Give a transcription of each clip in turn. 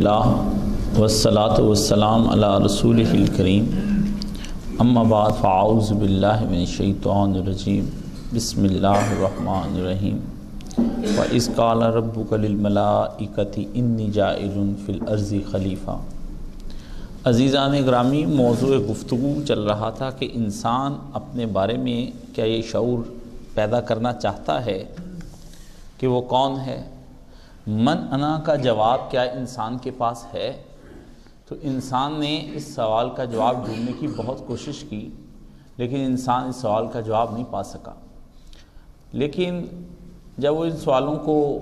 اللہ والصلاة والسلام علی رسول الکریم. اما بعد فاعوذ باللہ من الشیطان الرجیم. بسم اللہ الرحمن الرحیم. وَإِذْ قَالَ رَبُّكَ لِلْمَلَائِكَةِ إِنِّي جَائِلٌ فِي الْأَرْضِ خلیفہ. عزیزان گرامی، موضوع گفتگو چل رہا تھا کہ انسان اپنے بارے میں کیا یہ شعور پیدا کرنا چاہتا ہے کہ وہ کون ہے؟ من انا کا جواب کیا انسان کے پاس ہے؟ تو انسان نے اس سوال کا جواب ڈھونڈنے کی بہت کوشش کی، لیکن انسان اس سوال کا جواب نہیں پا سکا۔ لیکن جب وہ ان سوالوں کو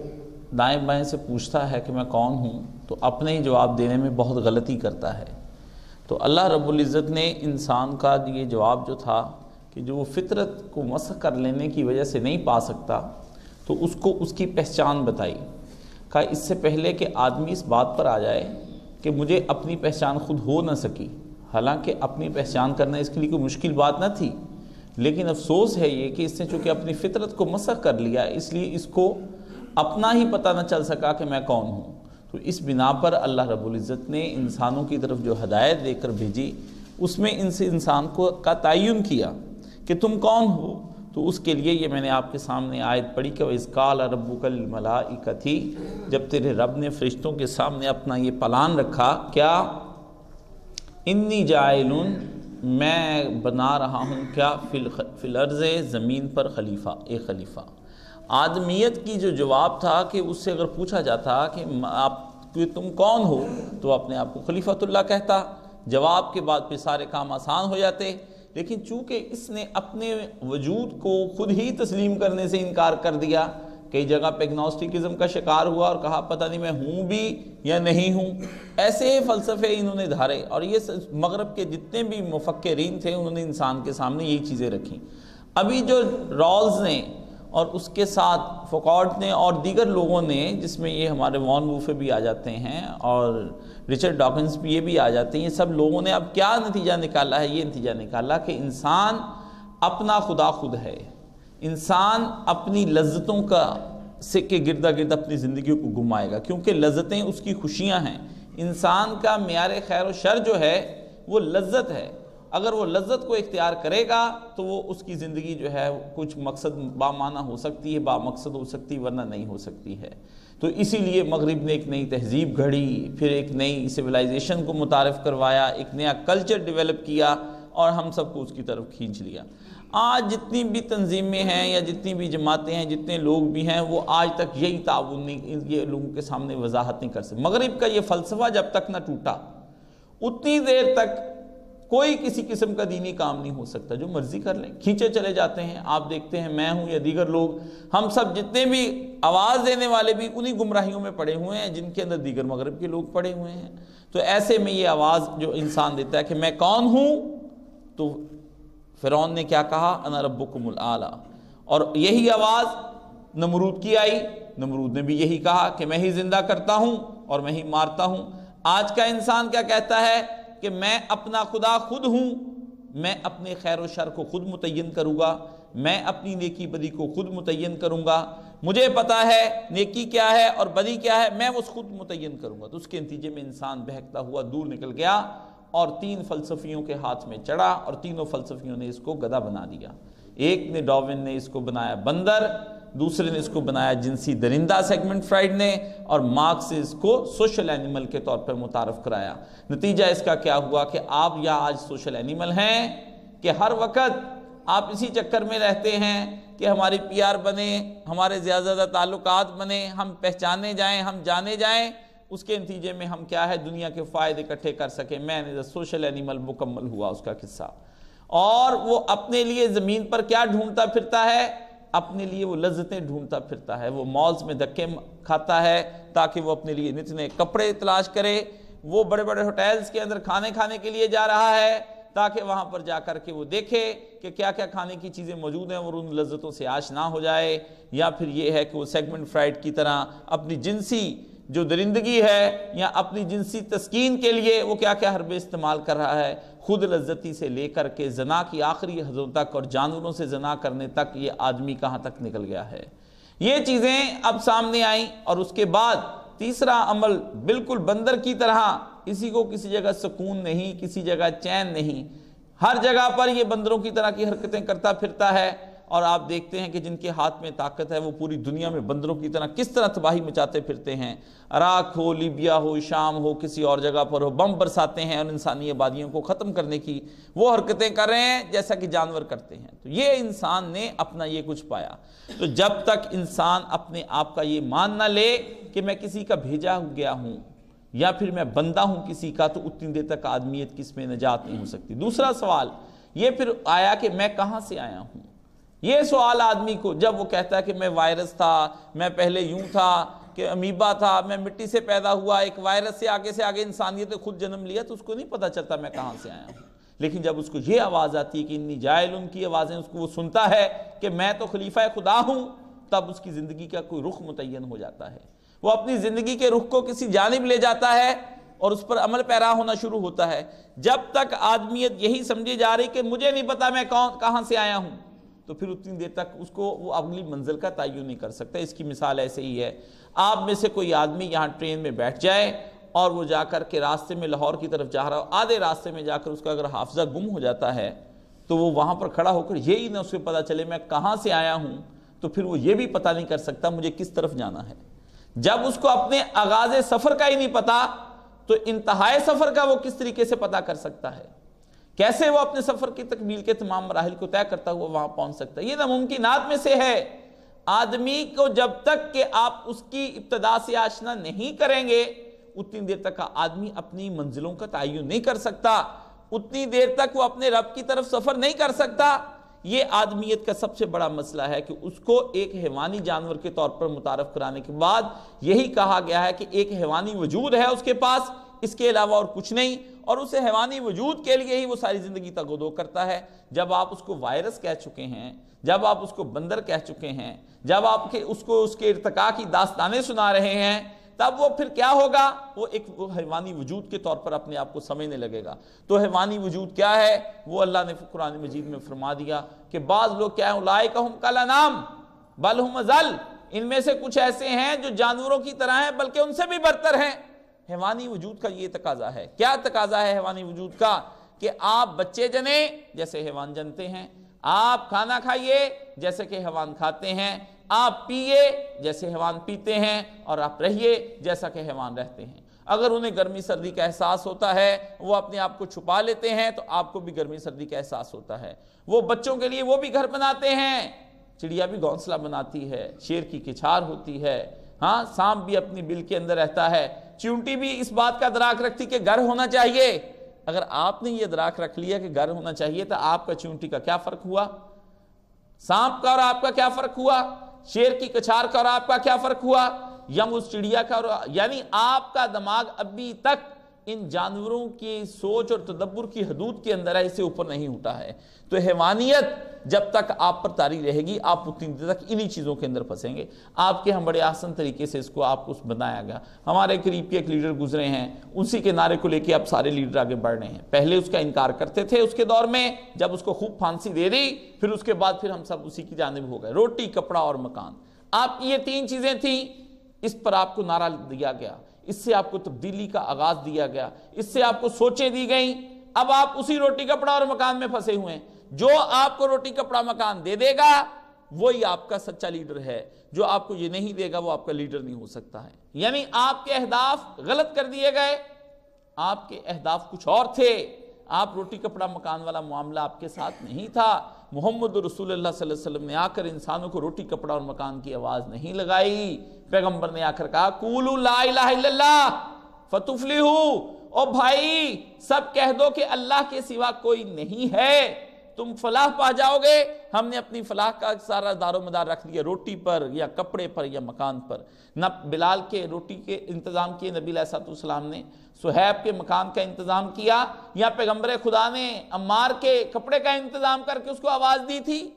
دائیں بائیں سے پوچھتا ہے کہ میں کون ہوں، تو اپنے ہی جواب دینے میں بہت غلطی کرتا ہے۔ تو اللہ رب العزت نے انسان کا یہ جواب جو تھا کہ جو وہ فطرت کو مسخ کر لینے کی وجہ سے نہیں پا سکتا، تو اس کو اس کی پہچان بتائی۔ کہا اس سے پہلے کہ آدمی اس بات پر آ جائے کہ مجھے اپنی پہچان خود ہو نہ سکی۔ حالانکہ اپنی پہچان کرنا اس کے لیے کوئی مشکل بات نہ تھی۔ لیکن افسوس ہے یہ کہ اس نے چونکہ اپنی فطرت کو مسخ کر لیا، اس لیے اس کو اپنا ہی پتہ نہ چل سکا کہ میں کون ہوں۔ تو اس بنا پر اللہ رب العزت نے انسانوں کی طرف جو ہدایت دے کر بھیجی، اس میں ان سے انسان کو کا تعین کیا کہ تم کون ہو؟ تو اس کے لیے یہ میں نے آپ کے سامنے آیت پڑھی کہ وہ اس کال ربو کل تھی جب تیرے رب نے فرشتوں کے سامنے اپنا یہ پلان رکھا، کیا؟ انی جائل میں بنا رہا ہوں کیا؟ فلرز زمین پر خلیفہ ایک خلیفہ۔ آدمیت کی جو جواب تھا کہ اس سے اگر پوچھا جاتا کہ آپ کہ تم کون ہو، تو اپنے آپ کو خلیفۃ اللہ کہتا۔ جواب کے بعد پھر سارے کام آسان ہو جاتے۔ لیکن چونکہ اس نے اپنے وجود کو خود ہی تسلیم کرنے سے انکار کر دیا، کئی جگہ پہ اگنوسٹکزم کا شکار ہوا اور کہا، پتہ نہیں میں ہوں بھی یا نہیں ہوں۔ ایسے فلسفے انہوں نے دھارے اور یہ مغرب کے جتنے بھی مفکرین تھے، انہوں نے انسان کے سامنے یہی چیزیں رکھیں۔ ابھی جو رالز نے اور اس کے ساتھ فوکارٹ نے اور دیگر لوگوں نے، جس میں یہ ہمارے وان ووفے بھی آ جاتے ہیں اور رچرڈ ڈاکنز بھی یہ بھی آ جاتے ہیں یہ سب لوگوں نے اب کیا نتیجہ نکالا ہے؟ یہ نتیجہ نکالا کہ انسان اپنا خدا خود ہے۔ انسان اپنی لذتوں کا سے کے گردا گرد اپنی زندگیوں کو گمائے گا، کیونکہ لذتیں اس کی خوشیاں ہیں۔ انسان کا معیار خیر و شر جو ہے، وہ لذت ہے۔ اگر وہ لذت کو اختیار کرے گا، تو وہ اس کی زندگی جو ہے، کچھ مقصد با معنی ہو سکتی ہے با مقصد ہو سکتی، ورنہ نہیں ہو سکتی ہے۔ تو اسی لیے مغرب نے ایک نئی تہذیب گھڑی، پھر ایک نئی سویلائزیشن کو متعارف کروایا، ایک نیا کلچر ڈیولپ کیا اور ہم سب کو اس کی طرف کھینچ لیا۔ آج جتنی بھی تنظیمیں ہیں یا جتنی بھی جماعتیں ہیں، جتنے لوگ بھی ہیں، وہ آج تک یہی تعاون نہیں یہ لوگوں کے سامنے وضاحت نہیں کر سکتے۔ مغرب کا یہ فلسفہ جب تک نہ ٹوٹا، اتنی دیر تک کوئی کسی قسم کا دینی کام نہیں ہو سکتا، جو مرضی کر لیں۔ کھینچے چلے جاتے ہیں، آپ دیکھتے ہیں، میں ہوں یا دیگر لوگ، ہم سب جتنے بھی آواز دینے والے بھی انہی گمراہیوں میں پڑے ہوئے ہیں، جن کے اندر دیگر مغرب کے لوگ پڑے ہوئے ہیں۔ تو ایسے میں یہ آواز جو انسان دیتا ہے کہ میں کون ہوں؟ تو فرعون نے کیا کہا؟ انا ربکم العالی اور یہی آواز نمرود کی آئی۔ نمرود نے بھی یہی کہا کہ میں ہی زندہ کرتا ہوں اور میں ہی مارتا ہوں۔ آج کا انسان کیا کہتا ہے؟ کہ میں اپنا خدا خود ہوں، میں اپنے خیر و شر کو خود متعین کروں گا، میں اپنی نیکی بدی کو خود متعین کروں گا۔ مجھے پتا ہے نیکی کیا ہے اور بدی کیا ہے، میں اس خود متعین کروں گا۔ تو اس کے نتیجے میں انسان بہکتا ہوا دور نکل گیا اور تین فلسفیوں کے ہاتھ میں چڑھا اور تینوں فلسفیوں نے اس کو گدا بنا دیا۔ ایک نے ڈاوین نے اس کو بنایا بندر دوسرے نے اس کو بنایا جنسی درندہ سیگمنٹ فرائیڈ نے اور مارکس اس کو سوشل اینیمل کے طور پر متعارف کرایا۔ نتیجہ اس کا کیا ہوا کہ آپ یا آج سوشل اینیمل ہیں کہ ہر وقت آپ اسی چکر میں رہتے ہیں کہ ہماری پی آر بنے، ہمارے زیادہ زیادہ تعلقات بنے، ہم پہچانے جائیں، ہم جانے جائیں۔ اس کے نتیجے میں ہم کیا ہے؟ دنیا کے فائدے اکٹھے کر سکیں۔ میں نے سوشل اینیمل مکمل ہوا اس کا قصہ۔ اور وہ اپنے لیے زمین پر کیا ڈھونڈتا پھرتا ہے؟ اپنے لیے وہ لذتیں ڈھونڈتا پھرتا ہے، وہ مالز میں دھکے کھاتا ہے تاکہ وہ اپنے لیے نتنے کپڑے تلاش کرے۔ وہ بڑے بڑے ہوٹیلز کے اندر کھانے کھانے کے لیے جا رہا ہے تاکہ وہاں پر جا کر کے وہ دیکھے کہ کیا کیا کھانے کی چیزیں موجود ہیں اور ان لذتوں سے آش نہ ہو جائے۔ یا پھر یہ ہے کہ وہ سیگمنٹ فرائڈ کی طرح اپنی جنسی جو درندگی ہے یا اپنی جنسی تسکین کے لیے وہ کیا کیا حربے استعمال کر رہا ہے، خود لذتی سے لے کر کے زنا کی آخری حدوں تک اور جانوروں سے زنا کرنے تک یہ آدمی کہاں تک نکل گیا ہے؟ یہ چیزیں اب سامنے آئیں اور اس کے بعد تیسرا عمل بالکل بندر کی طرح، اسی کو کسی جگہ سکون نہیں، کسی جگہ چین نہیں۔ ہر جگہ پر یہ بندروں کی طرح کی حرکتیں کرتا پھرتا ہے۔ اور آپ دیکھتے ہیں کہ جن کے ہاتھ میں طاقت ہے، وہ پوری دنیا میں بندروں کی طرح کس طرح تباہی مچاتے پھرتے ہیں؟ عراق ہو، لیبیا ہو، شام ہو، کسی اور جگہ پر ہو، بم برساتے ہیں اور انسانی آبادیوں کو ختم کرنے کی وہ حرکتیں کر رہے ہیں جیسا کہ جانور کرتے ہیں۔ تو یہ انسان نے اپنا یہ کچھ پایا۔ تو جب تک انسان اپنے آپ کا یہ مان نہ لے کہ میں کسی کا بھیجا گیا ہوں یا پھر میں بندہ ہوں کسی کا، تو اتنی دیر تک آدمیت کس میں نجات نہیں ہو سکتی۔ دوسرا سوال یہ پھر آیا کہ میں کہاں سے آیا ہوں؟ یہ سوال آدمی کو، جب وہ کہتا ہے کہ میں وائرس تھا، میں پہلے یوں تھا کہ امیبا تھا، میں مٹی سے پیدا ہوا، ایک وائرس سے آگے سے آگے انسانیت نے خود جنم لیا، تو اس کو نہیں پتا چلتا میں کہاں سے آیا ہوں۔ لیکن جب اس کو یہ آواز آتی ہے کہ انی جائل ان کی آوازیں، اس کو وہ سنتا ہے کہ میں تو خلیفہ خدا ہوں، تب اس کی زندگی کا کوئی رخ متعین ہو جاتا ہے۔ وہ اپنی زندگی کے رخ کو کسی جانب لے جاتا ہے اور اس پر عمل پیرا ہونا شروع ہوتا ہے۔ جب تک آدمیت یہی سمجھی جا رہی کہ مجھے نہیں پتا میں کہاں سے آیا ہوں تو پھر اتنی دیر تک اس کو وہ اگلی منزل کا تعین نہیں کر سکتا۔ اس کی مثال ایسے ہی ہے۔ آپ میں سے کوئی آدمی یہاں ٹرین میں بیٹھ جائے اور وہ جا کر کے راستے میں لاہور کی طرف جا رہا ہو، آدھے راستے میں جا کر اس کا اگر حافظہ گم ہو جاتا ہے تو وہ وہاں پر کھڑا ہو کر یہی نہ اس کو پتا چلے میں کہاں سے آیا ہوں تو پھر وہ یہ بھی پتا نہیں کر سکتا مجھے کس طرف جانا ہے۔ جب اس کو اپنے آغاز سفر کا ہی نہیں پتا تو انتہائی سفر کا وہ کس طریقے سے پتا کر سکتا ہے۔ کیسے وہ اپنے سفر کی تکمیل کے تمام مراحل کو طے کرتا ہوا وہاں پہنچ سکتا ہے؟ یہ ناممکنات میں سے ہے۔ آدمی کو جب تک کہ آپ اس کی ابتدا سے آشنا نہیں کریں گے، اتنی دیر تک آدمی اپنی منزلوں کا تعین نہیں کر سکتا۔ اتنی دیر تک وہ اپنے رب کی طرف سفر نہیں کر سکتا۔ یہ آدمیت کا سب سے بڑا مسئلہ ہے کہ اس کو ایک حیوانی جانور کے طور پر متعارف کرانے کے بعد یہی کہا گیا ہے کہ ایک حیوانی وجود ہے اس کے پاس۔ اس کے علاوہ اور کچھ نہیں، اور اسے حیوانی وجود کے لیے ہی وہ ساری زندگی تگودو کرتا ہے۔ جب آپ اس کو وائرس کہہ چکے ہیں، جب آپ اس کو بندر کہہ چکے ہیں، جب آپ کے اس کو اس کے ارتقاء کی داستانیں سنا رہے ہیں، تب وہ پھر کیا ہوگا؟ وہ ایک حیوانی وجود کے طور پر اپنے آپ کو سمجھنے لگے گا۔ تو حیوانی وجود کیا ہے؟ وہ اللہ نے قرآن مجید میں فرما دیا کہ بعض لوگ کیا ہیں؟ کلا نام بل ہم ازل ان میں سے کچھ ایسے ہیں جو جانوروں کی طرح ہیں، بلکہ ان سے بھی برتر ہیں۔ حیوانی وجود کا یہ تقاضا ہے۔ کیا تقاضا ہے حیوانی وجود کا؟ کہ آپ بچے جنے جیسے حیوان جنتے ہیں، آپ کھانا کھائیے جیسے کہ حیوان کھاتے ہیں، آپ پیئے جیسے حیوان پیتے ہیں اور آپ رہیے جیسا کہ حیوان رہتے ہیں۔ اگر انہیں گرمی سردی کا احساس ہوتا ہے، وہ اپنے آپ کو چھپا لیتے ہیں تو آپ کو بھی گرمی سردی کا احساس ہوتا ہے۔ وہ بچوں کے لیے وہ بھی گھر بناتے ہیں۔ چڑیا بھی گھونسلہ بناتی ہے، شیر کی کچھار ہوتی ہے۔ ہاں سانپ بھی اپنی بل کے اندر رہتا ہے۔ چونٹی بھی اس بات کا دراک رکھتی کہ گھر ہونا چاہیے۔ اگر آپ نے یہ دراک رکھ لیا کہ گھر ہونا چاہیے تو آپ کا چونٹی کا کیا فرق ہوا؟ سانپ کا اور آپ کا کیا فرق ہوا؟ شیر کی کچھار کا اور آپ کا کیا فرق ہوا؟ یم اس چڑیا کا اور یعنی آپ کا دماغ ابھی تک ان جانوروں کی سوچ اور تدبر کی حدود کے اندر ہے، اسے اوپر نہیں اٹھا ہے۔ تو حیوانیت جب تک آپ پر تاری رہے گی، آپ اتنی دیر تک انہی چیزوں کے اندر پھنسیں گے۔ آپ کے ہم بڑے آسن طریقے سے اس کو آپ کو بنایا گیا۔ ہمارے قریب کے ایک لیڈر گزرے ہیں، اسی کے نعرے کو لے کے اب سارے لیڈر آگے بڑھ رہے ہیں۔ پہلے اس کا انکار کرتے تھے اس کے دور میں، جب اس کو خوب پھانسی دے دی، پھر اس کے بعد پھر ہم سب اسی کی جانب ہو گئے۔ روٹی، کپڑا اور مکان۔ آپ کی یہ تین چیزیں تھیں، اس پر آپ کو نعرہ دیا گیا۔ اس سے آپ کو تبدیلی کا آغاز دیا گیا، اس سے آپ کو سوچیں دی گئیں۔ اب آپ اسی روٹی کپڑا اور مکان میں پھنسے ہوئے ہیں۔ جو آپ کو روٹی، کپڑا، مکان دے دے گا، وہی آپ کا سچا لیڈر ہے۔ جو آپ کو یہ نہیں دے گا، وہ آپ کا لیڈر نہیں ہو سکتا ہے۔ یعنی آپ کے اہداف غلط کر دیے گئے۔ آپ کے اہداف کچھ اور تھے۔ آپ روٹی، کپڑا، مکان والا معاملہ آپ کے ساتھ نہیں تھا۔ محمد رسول اللہ صلی اللہ علیہ وسلم نے آ کر انسانوں کو روٹی، کپڑا اور مکان کی آواز نہیں لگائی۔ پیغمبر نے آ کر کہا کولو لا الہ الا اللہ فتفلحو۔ او بھائی، سب کہہ دو کہ اللہ کے سوا کوئی نہیں ہے۔ تم فلاح پا جاؤ گے۔ ہم نے اپنی فلاح کا سارا دار و مدار رکھ دیا روٹی پر یا کپڑے پر یا مکان پر۔ نہ بلال کے روٹی کے انتظام کیے، نبی علیہ السلام نے سہیب کے مکان کا انتظام کیا یا پیغمبر خدا نے امار کے کپڑے کا انتظام کر کے اس کو آواز دی تھی؟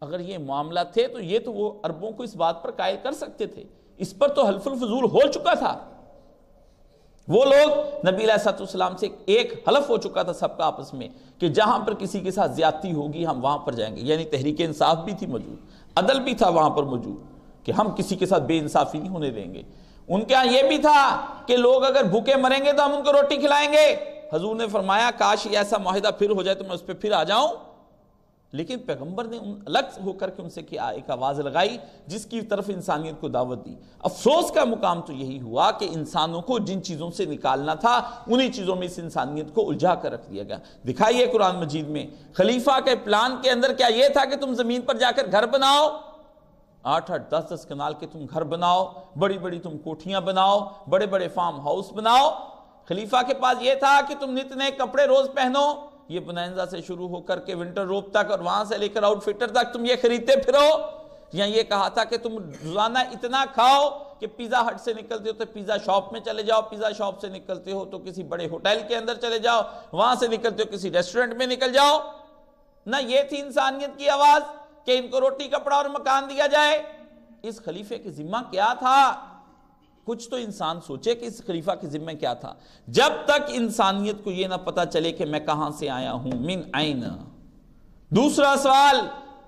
اگر یہ معاملہ تھے تو یہ تو وہ عربوں کو اس بات پر قائل کر سکتے تھے۔ اس پر تو حلف الفضول ہو چکا تھا۔ وہ لوگ نبی علیہ السلام سے ایک حلف ہو چکا تھا سب کا آپس میں کہ جہاں پر کسی کے ساتھ زیادتی ہوگی ہم وہاں پر جائیں گے۔ یعنی تحریک انصاف بھی تھی موجود، عدل بھی تھا وہاں پر موجود کہ ہم کسی کے ساتھ بے انصافی نہیں ہونے دیں گے۔ ان کے ہاں یہ بھی تھا کہ لوگ اگر بھوکے مریں گے تو ہم ان کو روٹی کھلائیں گے۔ حضور نے فرمایا، کاش یہ ایسا معاہدہ پھر ہو جائے تو میں اس پہ پھر آ جاؤں۔ لیکن پیغمبر نے ان الگ ہو کر کے ان سے کیا ایک آواز لگائی، جس کی طرف انسانیت کو دعوت دی۔ افسوس کا مقام تو یہی ہوا کہ انسانوں کو جن چیزوں سے نکالنا تھا، انہی چیزوں میں اس انسانیت کو الجھا کر رکھ دیا گیا۔ دکھائیے قرآن مجید میں، خلیفہ کے پلان کے اندر کیا یہ تھا کہ تم زمین پر جا کر گھر بناؤ؟ آٹھ آٹھ دس دس کنال کے تم گھر بناؤ، بڑی بڑی تم کوٹھیاں بناؤ، بڑے بڑے فارم ہاؤس بناؤ۔ خلیفہ کے پاس یہ تھا کہ تم نت نئے کپڑے روز پہنو۔ یہ بنائنزہ سے شروع ہو کر کے ونٹر روپ تک اور وہاں سے لے کر آؤٹ فٹر تک تم یہ خریدتے پھرو۔ یا یہ کہا تھا کہ تم روزانہ اتنا کھاؤ کہ پیزا ہٹ سے نکلتے ہو تو پیزا شاپ میں چلے جاؤ۔ پیزا شاپ سے نکلتے ہو تو کسی بڑے ہوٹل کے اندر چلے جاؤ۔ وہاں سے نکلتے ہو کسی ریسٹورنٹ میں نکل جاؤ۔ نہ یہ تھی انسانیت کی آواز۔ کہ ان کو روٹی، کپڑا اور مکان دیا جائے۔ اس خلیفے کی ذمہ کیا تھا؟ کچھ تو انسان سوچے کہ اس خلیفہ کی ذمہ کیا تھا۔ جب تک انسانیت کو یہ نہ پتا چلے کہ میں کہاں سے آیا ہوں، من آئین دوسرا سوال،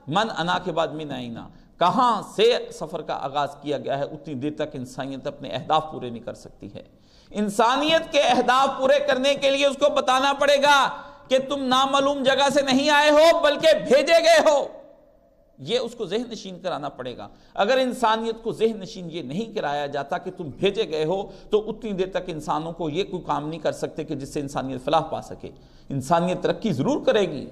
من انا کے بعد من آئینہ کہاں سے سفر کا آغاز کیا گیا ہے؟ اتنی دیر تک انسانیت اپنے اہداف پورے نہیں کر سکتی ہے۔ انسانیت کے اہداف پورے کرنے کے لیے اس کو بتانا پڑے گا کہ تم نامعلوم جگہ سے نہیں آئے ہو، بلکہ بھیجے گئے ہو۔ یہ اس کو ذہن نشین کرانا پڑے گا۔ اگر انسانیت کو ذہن نشین یہ نہیں کرایا جاتا کہ تم بھیجے گئے ہو، تو اتنی دیر تک انسانوں کو یہ کوئی کام نہیں کر سکتے کہ جس سے انسانیت فلاح پا سکے۔ انسانیت ترقی ضرور کرے گی۔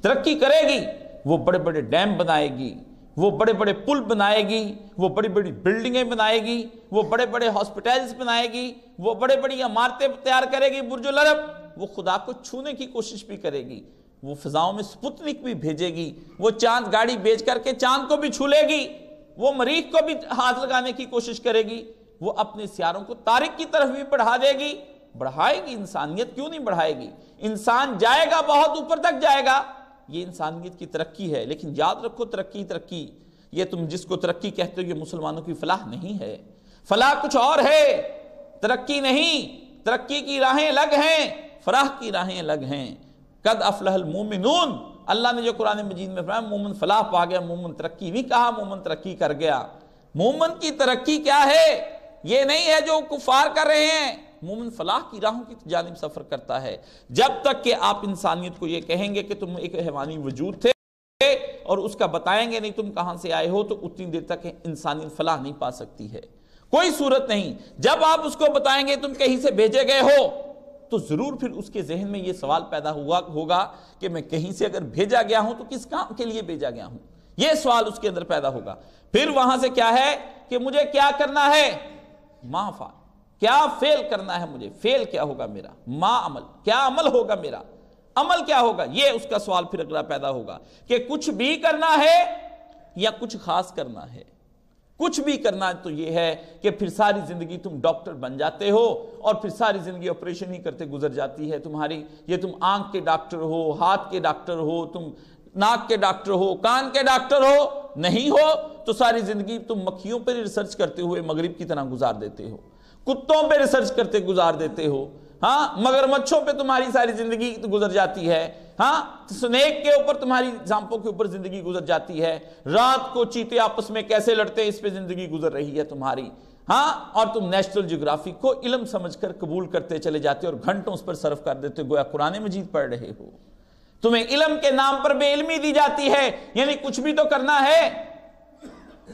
ترقی کرے گی، وہ بڑے بڑے ڈیم بنائے گی، وہ بڑے بڑے پل بنائے گی، وہ بڑی بڑی بلڈنگیں بنائے گی، وہ بڑے بڑے ہاسپٹلز بنائے گی، وہ بڑے بڑی عمارتیں تیار کرے گی، برج العرب۔ وہ خدا کو چھونے کی کوشش بھی کرے گی۔ وہ فضاؤں میں سپتنک بھی بھیجے گی، وہ چاند گاڑی بیچ کر کے چاند کو بھی چھولے گی، وہ مریخ کو بھی ہاتھ لگانے کی کوشش کرے گی، وہ اپنے سیاروں کو تارک کی طرف بھی بڑھا دے گی۔ بڑھائے گی؟ انسانیت کیوں نہیں بڑھائے گی؟ انسان جائے گا، بہت اوپر تک جائے گا۔ یہ انسانیت کی ترقی ہے، لیکن یاد رکھو ترقی ترقی۔ یہ تم جس کو ترقی کہتے ہو، یہ مسلمانوں کی فلاح نہیں ہے۔ فلاح کچھ اور ہے۔ ترقی نہیں، ترقی کی راہیں الگ ہیں، فلاح کی راہیں الگ ہیں۔ قد افلح المومنون اللہ نے جو قرآن مجید میں فرمایا، مومن فلاح پا گیا، مومن ترقی بھی کہا، مومن ترقی کر گیا۔ مومن کی ترقی کیا ہے؟ یہ نہیں ہے جو کفار کر رہے ہیں۔ مومن فلاح کی راہوں کی جانب سفر کرتا ہے۔ جب تک کہ آپ انسانیت کو یہ کہیں گے کہ تم ایک حیوانی وجود تھے اور اس کا بتائیں گے نہیں تم کہاں سے آئے ہو، تو اتنی دیر تک انسانیت فلاح نہیں پا سکتی ہے۔ کوئی صورت نہیں۔ جب آپ اس کو بتائیں گے، تم کہیں سے بھیجے گئے ہو۔ تو ضرور پھر اس کے ذہن میں یہ سوال پیدا ہوا ہوگا کہ میں کہیں سے اگر بھیجا گیا ہوں تو کس کام کے لیے بھیجا گیا ہوں؟ یہ سوال اس کے اندر پیدا ہوگا۔ پھر وہاں سے کیا ہے کہ مجھے کیا کرنا ہے؟ ما فعل۔ کیا فیل کرنا ہے مجھے؟ فیل کیا ہوگا میرا؟ ما عمل۔ کیا عمل ہوگا میرا؟ عمل کیا ہوگا؟ یہ اس کا سوال پھر اگلا پیدا ہوگا کہ کچھ بھی کرنا ہے یا کچھ خاص کرنا ہے؟ کچھ بھی کرنا تو یہ ہے کہ پھر ساری زندگی تم ڈاکٹر بن جاتے ہو اور پھر ساری زندگی آپریشن ہی کرتے گزر جاتی ہے تمہاری، یہ تم آنکھ کے ڈاکٹر ہو، ہاتھ کے ڈاکٹر ہو، تم ناک کے ڈاکٹر ہو، کان کے ڈاکٹر ہو، نہیں ہو، تو ساری زندگی تم مکھیوں پر ریسرچ کرتے ہوئے مغرب کی طرح گزار دیتے ہو، کتوں پہ ریسرچ کرتے گزار دیتے ہو ہاں مگر مچھوں پہ تمہاری ساری زندگی گزر جاتی ہے۔ ہاں سنیک کے اوپر تمہاری زامپوں کے اوپر زندگی گزر جاتی ہے۔ رات کو چیتے آپس میں کیسے لڑتے اس پہ زندگی گزر رہی ہے تمہاری۔ ہاں اور تم نیشنل جیوگرافی کو علم سمجھ کر قبول کرتے چلے جاتے اور گھنٹوں اس پر صرف کر دیتے گویا قرآن مجید پڑھ رہے ہو۔ تمہیں علم کے نام پر بے علمی دی جاتی ہے یعنی کچھ بھی تو کرنا ہے۔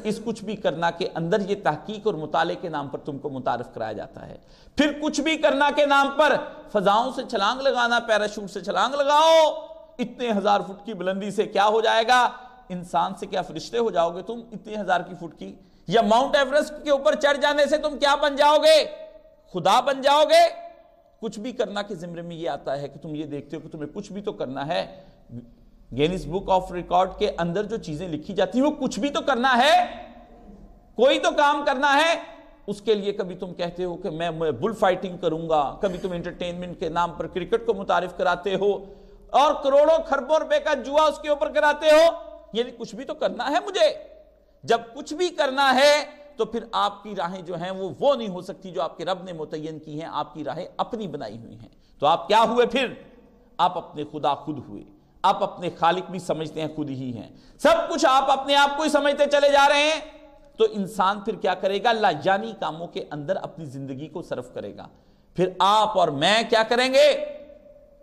اس کچھ بھی کرنا کے اندر یہ تحقیق اور مطالعے کے نام پر تم کو متعارف کرایا جاتا ہے۔ پھر کچھ بھی کرنا کے نام پر فضاؤں سے چھلانگ لگانا، پیراشوٹ سے چھلانگ لگاؤ، اتنے ہزار فٹ کی بلندی سے کیا ہو جائے گا؟ انسان سے کیا فرشتے ہو جاؤ گے تم؟ اتنے ہزار کی فٹ کی یا ماؤنٹ ایورسٹ کے اوپر چڑھ جانے سے تم کیا بن جاؤ گے؟ خدا بن جاؤ گے؟ کچھ بھی کرنا کے ذمرے میں یہ آتا ہے کہ تم یہ دیکھتے ہو کہ تمہیں کچھ بھی تو کرنا ہے۔ گینس بک آف ریکارڈ کے اندر جو چیزیں لکھی جاتی ہیں، وہ کچھ بھی تو کرنا ہے۔ کوئی تو کام کرنا ہے۔ اس کے لیے کبھی تم کہتے ہو کہ میں بل فائٹنگ کروں گا۔ کبھی تم انٹرٹینمنٹ کے نام پر کرکٹ کو متعارف کراتے ہو اور کروڑوں خربوں روپے کا جوا اس کے اوپر کراتے ہو۔ یعنی کچھ بھی تو کرنا ہے مجھے۔ جب کچھ بھی کرنا ہے تو پھر آپ کی راہیں جو ہیں وہ وہ نہیں ہو سکتی جو آپ کے رب نے متعین کی ہیں۔ آپ کی راہیں اپنی بنائی ہوئی ہیں۔ تو آپ کیا ہوئے پھر؟ آپ اپنے خدا خود ہوئے۔ آپ اپنے خالق بھی سمجھتے ہیں، خود ہی ہیں۔ سب کچھ آپ اپنے آپ کو ہی سمجھتے چلے جا رہے ہیں۔ تو انسان پھر کیا کرے گا؟ لا جانی کاموں کے اندر اپنی زندگی کو صرف کرے گا۔ پھر آپ اور میں کیا کریں گے؟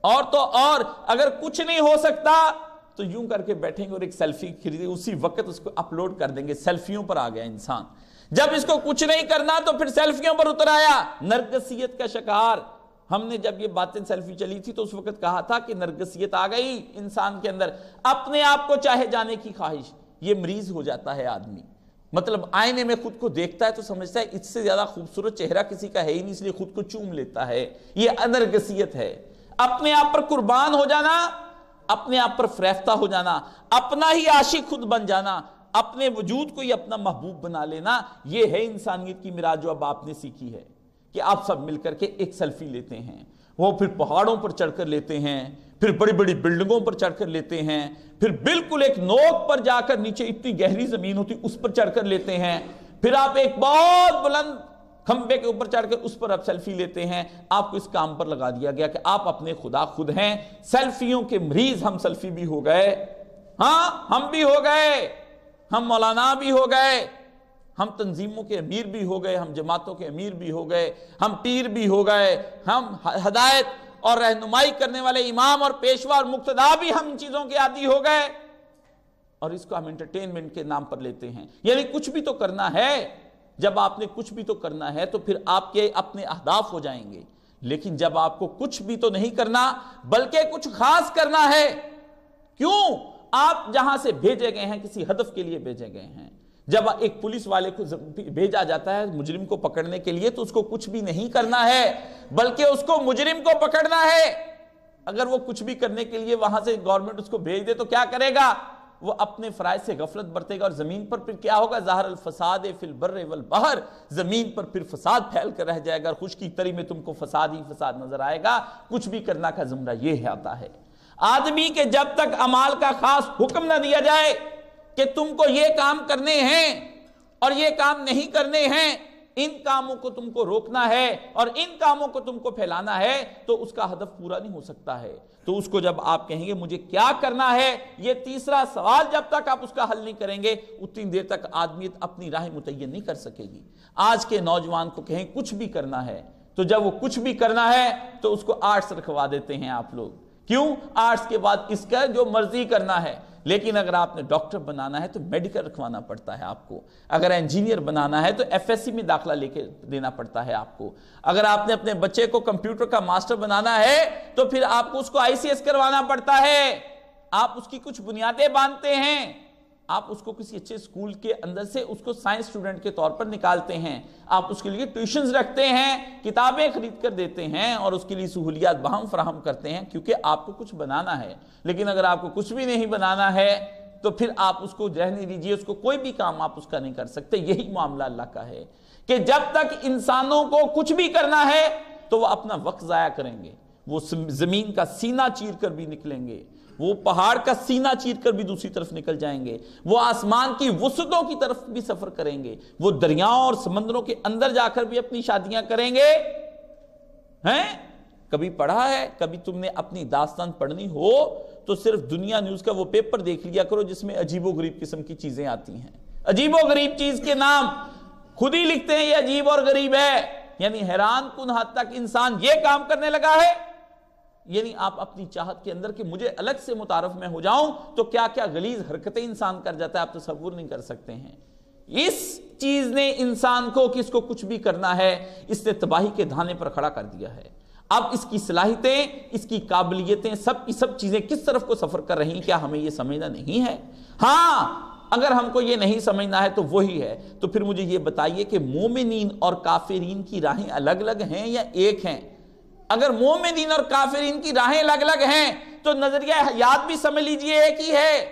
اور تو اور، اگر کچھ نہیں ہو سکتا تو یوں کر کے بیٹھیں گے اور ایک سیلفی خریدیں اسی وقت اس کو اپلوڈ کر دیں گے۔ سیلفیوں پر آ گیا انسان۔ جب اس کو کچھ نہیں کرنا تو پھر سیلفیوں پر اتر آیا۔ نرگسیت کا شکار۔ ہم نے جب یہ باتیں سیلفی چلی تھی تو اس وقت کہا تھا کہ نرگسیت آ گئی انسان کے اندر، اپنے آپ کو چاہے جانے کی خواہش، یہ مریض ہو جاتا ہے آدمی۔ مطلب آئینے میں خود کو دیکھتا ہے تو سمجھتا ہے اس سے زیادہ خوبصورت چہرہ کسی کا ہے ہی نہیں، اس لیے خود کو چوم لیتا ہے۔ یہ انرگسیت ہے۔ اپنے آپ پر قربان ہو جانا، اپنے آپ پر فریفتہ ہو جانا، اپنا ہی عاشق خود بن جانا، اپنے وجود کو ہی اپنا محبوب بنا لینا، یہ ہے انسانیت کی میراج جو اب آپ نے سیکھی ہے۔ کہ آپ سب مل کر کے ایک سیلفی لیتے ہیں۔ وہ پھر پہاڑوں پر چڑھ کر لیتے ہیں، پھر بڑی بڑی بلڈنگوں پر چڑھ کر لیتے ہیں، پھر بالکل ایک نوک پر جا کر نیچے اتنی گہری زمین ہوتی اس پر چڑھ کر لیتے ہیں۔ پھر آپ ایک بہت بلند کھمبے کے اوپر چڑھ کر اس پر آپ سیلفی لیتے ہیں۔ آپ کو اس کام پر لگا دیا گیا کہ آپ اپنے خدا خود ہیں۔ سیلفیوں کے مریض ہم سیلفی بھی ہو گئے۔ ہاں ہم بھی ہو گئے۔ ہم مولانا بھی ہو گئے۔ ہم تنظیموں کے امیر بھی ہو گئے، ہم جماعتوں کے امیر بھی ہو گئے، ہم پیر بھی ہو گئے، ہم ہدایت اور رہنمائی کرنے والے امام اور پیشوا اور مقتدا بھی ہم ان چیزوں کے عادی ہو گئے۔ اور اس کو ہم انٹرٹینمنٹ کے نام پر لیتے ہیں۔ یعنی کچھ بھی تو کرنا ہے، جب آپ نے کچھ بھی تو کرنا ہے تو پھر آپ کے اپنے اہداف ہو جائیں گے۔ لیکن جب آپ کو کچھ بھی تو نہیں کرنا، بلکہ کچھ خاص کرنا ہے، کیوں؟ آپ جہاں سے بھیجے گئے ہیں، کسی ہدف کے لیے بھیجے گئے ہیں۔ جب ایک پولیس والے کو بھیجا جاتا ہے مجرم کو پکڑنے کے لیے، تو اس کو کچھ بھی نہیں کرنا ہے، بلکہ اس کو مجرم کو پکڑنا ہے۔ اگر وہ کچھ بھی کرنے کے لیے وہاں سے گورنمنٹ اس کو بھیج دے، تو کیا کرے گا؟ وہ اپنے فرائض سے غفلت برتے گا اور زمین پر پھر کیا ہوگا؟ ظاہر الفساد فی البر والبحر، زمین پر پھر فساد پھیل کر رہ جائے گا خشکی تری میں تم کو فساد ہی فساد نظر آئے گا۔ کچھ بھی کرنا کا زمرہ یہ ہے آتا ہے۔ آدمی کے جب تک عمال کا خاص حکم نہ دیا جائے کہ تم کو یہ کام کرنے ہیں اور یہ کام نہیں کرنے ہیں، ان کاموں کو تم کو روکنا ہے اور ان کاموں کو تم کو پھیلانا ہے، تو اس کا ہدف پورا نہیں ہو سکتا ہے۔ تو اس کو جب آپ کہیں گے، مجھے کیا کرنا ہے؟ یہ تیسرا سوال جب تک آپ اس کا حل نہیں کریں گے، اتنی دیر تک آدمیت اپنی راہ متعین نہیں کر سکے گی۔ آج کے نوجوان کو کہیں کچھ بھی کرنا ہے، تو جب وہ کچھ بھی کرنا ہے، تو اس کو آرٹس رکھوا دیتے ہیں آپ لوگ۔ کیوں؟ آرٹس کے بعد اس کا جو مرضی کرنا ہے۔ لیکن اگر آپ نے ڈاکٹر بنانا ہے تو میڈیکل رکھوانا پڑتا ہے آپ کو۔ اگر انجینئر بنانا ہے تو ایف ایس سی میں داخلہ لے کے دینا پڑتا ہے آپ کو۔ اگر آپ نے اپنے بچے کو کمپیوٹر کا ماسٹر بنانا ہے تو پھر آپ کو اس کو آئی سی ایس کروانا پڑتا ہے۔ آپ اس کی کچھ بنیادیں باندھتے ہیں۔ آپ اس کو کسی اچھے اسکول کے اندر سے اس کو سائنس اسٹوڈنٹ کے طور پر نکالتے ہیں۔ آپ اس کے لیے ٹیوشنز رکھتے ہیں، کتابیں خرید کر دیتے ہیں اور اس کے لیے سہولیات بہم فراہم کرتے ہیں کیونکہ آپ کو کچھ بنانا ہے۔ لیکن اگر آپ کو کچھ بھی نہیں بنانا ہے، تو پھر آپ اس کو رہنے دیجیے، اس کو کوئی بھی کام آپ اس کا نہیں کر سکتے۔ یہی معاملہ اللہ کا ہے کہ جب تک انسانوں کو کچھ بھی کرنا ہے، تو وہ اپنا وقت ضائع کریں گے۔ وہ زمین کا سینہ چیر کر بھی نکلیں گے۔ وہ پہاڑ کا سینہ چیر کر بھی دوسری طرف نکل جائیں گے، وہ آسمان کی وسطوں کی طرف بھی سفر کریں گے، وہ دریاؤں اور سمندروں کے اندر جا کر بھی اپنی شادیاں کریں گے۔ ہیں؟ کبھی پڑھا ہے، کبھی تم نے اپنی داستان پڑھنی ہو، تو صرف دنیا نیوز کا وہ پیپر دیکھ لیا کرو جس میں عجیب و غریب قسم کی چیزیں آتی ہیں۔ عجیب و غریب چیز کے نام خود ہی لکھتے ہیں، یہ عجیب اور غریب ہے۔ یعنی حیران کن حد تک انسان یہ کام کرنے لگا ہے۔ یعنی آپ اپنی چاہت کے اندر کہ مجھے الگ سے متعارف میں ہو جاؤں، تو کیا کیا غلیظ حرکتیں انسان کر جاتا ہے، آپ تصور نہیں کر سکتے ہیں۔ اس چیز نے انسان کو کس کو کچھ بھی کرنا ہے، اس نے تباہی کے دھانے پر کھڑا کر دیا ہے۔ اب اس کی صلاحیتیں، اس کی قابلیتیں، سب کی سب چیزیں کس طرف کو سفر کر رہی ہیں، کیا ہمیں یہ سمجھنا نہیں ہے؟ ہاں اگر ہم کو یہ نہیں سمجھنا ہے تو وہی ہے۔ تو پھر مجھے یہ بتائیے کہ مومنین اور کافرین کی راہیں الگ الگ ہیں یا ایک ہیں؟ اگر مومنین اور کافرین کی راہیں الگ الگ ہیں، تو نظریہ حیات بھی سمجھ لیجیے ایک ہی ہے۔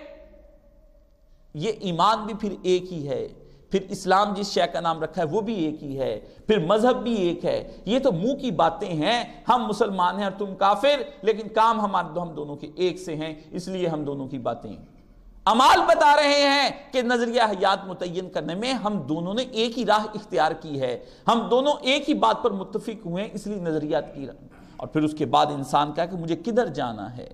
یہ ایمان بھی پھر ایک ہی ہے۔ پھر اسلام جس شے کا نام رکھا ہے، وہ بھی ایک ہی ہے۔ پھر مذہب بھی ایک ہے۔ یہ تو منہ کی باتیں ہیں۔ ہم مسلمان ہیں اور تم کافر، لیکن کام ہمارے ہم دونوں کے ایک سے ہیں، اس لیے ہم دونوں کی باتیں امال بتا رہے ہیں کہ نظریہ حیات متعین کرنے میں ہم دونوں نے ایک ہی راہ اختیار کی ہے۔ ہم دونوں ایک ہی بات پر متفق ہوئے اس لیے نظریات کی راہ۔ اور پھر اس کے بعد انسان کہا کہ مجھے کدھر جانا ہے؟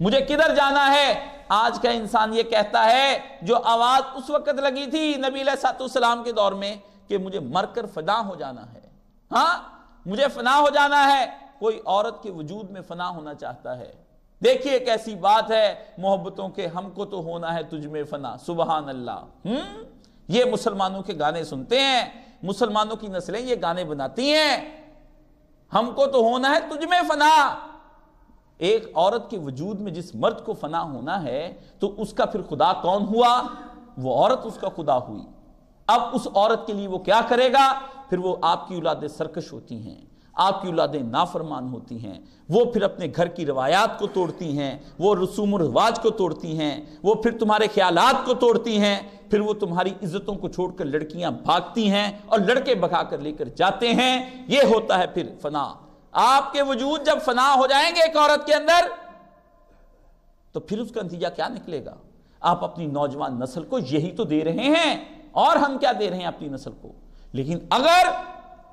مجھے کدھر جانا ہے؟ آج کا انسان یہ کہتا ہے، جو آواز اس وقت لگی تھی نبی علیہ السلام کے دور میں کہ مجھے مر کر فنا ہو جانا ہے۔ ہاں مجھے فنا ہو جانا ہے۔ کوئی عورت کے وجود میں فنا ہونا چاہتا ہے۔ دیکھیے ایک ایسی بات ہے، محبتوں کے ہم کو تو ہونا ہے تجھ میں فنا، سبحان اللہ۔ یہ مسلمانوں کے گانے سنتے ہیں، مسلمانوں کی نسلیں یہ گانے بناتی ہیں۔ ہم کو تو ہونا ہے تجھ میں فنا۔ ایک عورت کے وجود میں جس مرد کو فنا ہونا ہے، تو اس کا پھر خدا کون ہوا؟ وہ عورت اس کا خدا ہوئی۔ اب اس عورت کے لیے وہ کیا کرے گا؟ پھر وہ آپ کی اولادیں سرکش ہوتی ہیں۔ آپ کی اولادیں نافرمان ہوتی ہیں، وہ پھر اپنے گھر کی روایات کو توڑتی ہیں، وہ رسوم و رواج کو توڑتی ہیں، وہ پھر تمہارے خیالات کو توڑتی ہیں، پھر وہ تمہاری عزتوں کو چھوڑ کر لڑکیاں بھاگتی ہیں اور لڑکے بھگا کر لے کر جاتے ہیں۔ یہ ہوتا ہے پھر فنا۔ آپ کے وجود جب فنا ہو جائیں گے ایک عورت کے اندر، تو پھر اس کا نتیجہ کیا نکلے گا؟ آپ اپنی نوجوان نسل کو یہی تو دے رہے ہیں اور ہم کیا دے رہے ہیں اپنی نسل کو؟ لیکن اگر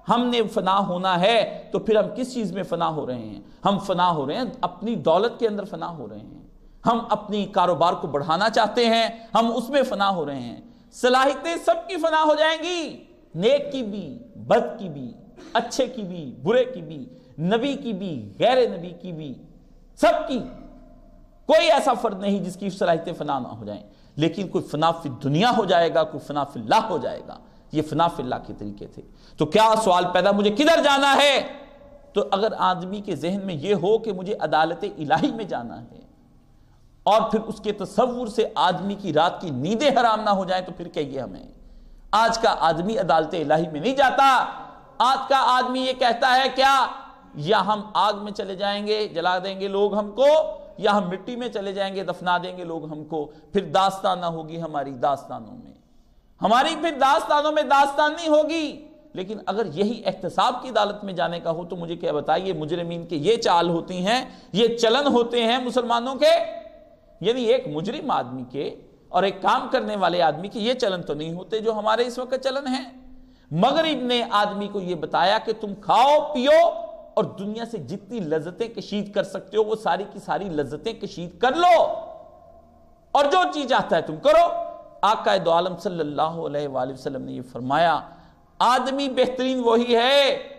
ہم نے فنا ہونا ہے تو پھر ہم کس چیز میں فنا ہو رہے ہیں؟ ہم فنا ہو رہے ہیں، اپنی دولت کے اندر فنا ہو رہے ہیں۔ ہم اپنی کاروبار کو بڑھانا چاہتے ہیں، ہم اس میں فنا ہو رہے ہیں۔ صلاحیتیں سب کی فنا ہو جائیں گی۔ نیک کی بھی، بد کی بھی، اچھے کی بھی، برے کی بھی، نبی کی بھی، غیر نبی کی بھی، سب کی۔ کوئی ایسا فرد نہیں جس کی صلاحیتیں فنا نہ ہو جائیں۔ لیکن کوئی فنا فی دنیا ہو جائے گا، کوئی فنا فی اللہ ہو جائے گا۔ یہ فنا فی اللہ کے طریقے تھے۔ تو کیا سوال پیدا مجھے کدھر جانا ہے؟ تو اگر آدمی کے ذہن میں یہ ہو کہ مجھے عدالت الہی میں جانا ہے اور پھر اس کے تصور سے آدمی کی رات کی نیندیں حرام نہ ہو جائیں، تو پھر کہیے ہمیں؟ آج کا آدمی عدالت الہی میں نہیں جاتا۔ آج کا آدمی یہ کہتا ہے، کیا یا ہم آگ میں چلے جائیں گے، جلا دیں گے لوگ ہم کو؟ یا ہم مٹی میں چلے جائیں گے، دفنا دیں گے لوگ ہم کو؟ پھر داستان نہ ہوگی ہماری داستانوں میں۔ ہماری پھر داستانوں میں داستان نہیں ہوگی، لیکن اگر یہی احتساب کی عدالت میں جانے کا ہو تو مجھے کیا بتائیے، مجرمین کے یہ چال ہوتی ہیں، یہ چلن ہوتے ہیں مسلمانوں کے؟ یعنی ایک مجرم آدمی کے اور ایک کام کرنے والے آدمی کے یہ چلن تو نہیں ہوتے جو ہمارے اس وقت چلن ہیں۔ مغرب نے آدمی کو یہ بتایا کہ تم کھاؤ، پیو اور دنیا سے جتنی لذتیں کشید کر سکتے ہو، وہ ساری کی ساری لذتیں کشید کر لو۔ اور جو چیز چاہتا ہے تم کرو۔ آقا دو عالم صلی اللہ علیہ وآلہ وسلم نے یہ فرمایا، آدمی بہترین وہی ہے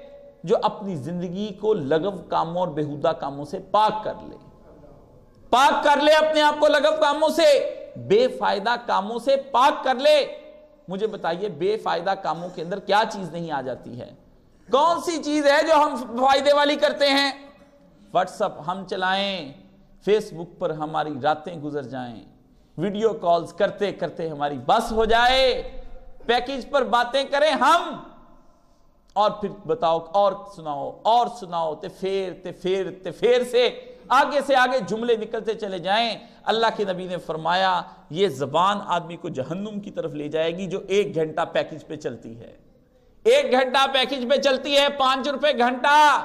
جو اپنی زندگی کو لغو کاموں اور بہودہ کاموں سے پاک کر لے۔ پاک کر لے اپنے آپ کو لغو کاموں سے، بے فائدہ کاموں سے پاک کر لے۔ مجھے بتائیے، بے فائدہ کاموں کے اندر کیا چیز نہیں آ جاتی ہے؟ کون سی چیز ہے جو ہم فائدے والی کرتے ہیں؟ واٹس اپ ہم چلائیں، فیس بک پر ہماری راتیں گزر جائیں۔ ویڈیو کالز کرتے کرتے ہماری بس ہو جائے۔ پیکج پر باتیں کریں ہم۔ اور پھر بتاؤ اور سناؤ اور سناؤ، تے پھر تے پھر تے پھر سے آگے سے آگے جملے نکلتے چلے جائیں۔ اللہ کے نبی نے فرمایا، یہ زبان آدمی کو جہنم کی طرف لے جائے گی جو ایک گھنٹہ پیکج پہ چلتی ہے۔ ایک گھنٹہ پیکج پہ چلتی ہے، پانچ روپے گھنٹہ۔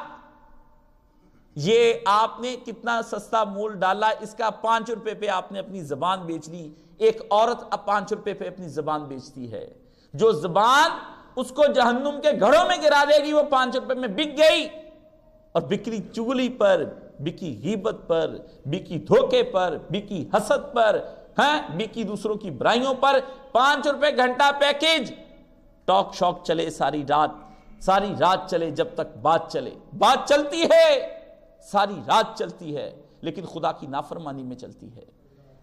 یہ آپ نے کتنا سستا مول ڈالا، اس کا پانچ روپے پہ آپ نے اپنی زبان بیچ لی۔ ایک عورت اب پانچ روپے پہ اپنی زبان بیچتی ہے۔ جو زبان اس کو جہنم کے گھڑوں میں گرا دے گی، وہ پانچ روپے میں بک گئی۔ اور بکری چگلی پر، بکی غیبت پر، بکی دھوکے پر، بکی حسد پر ہاں بکی دوسروں کی برائیوں پر پانچ روپے گھنٹہ پیکج ٹاک شاک چلے ساری رات ساری رات چلے جب تک بات چلے۔ بات چلتی ہے۔ ساری رات چلتی ہے، لیکن خدا کی نافرمانی میں چلتی ہے۔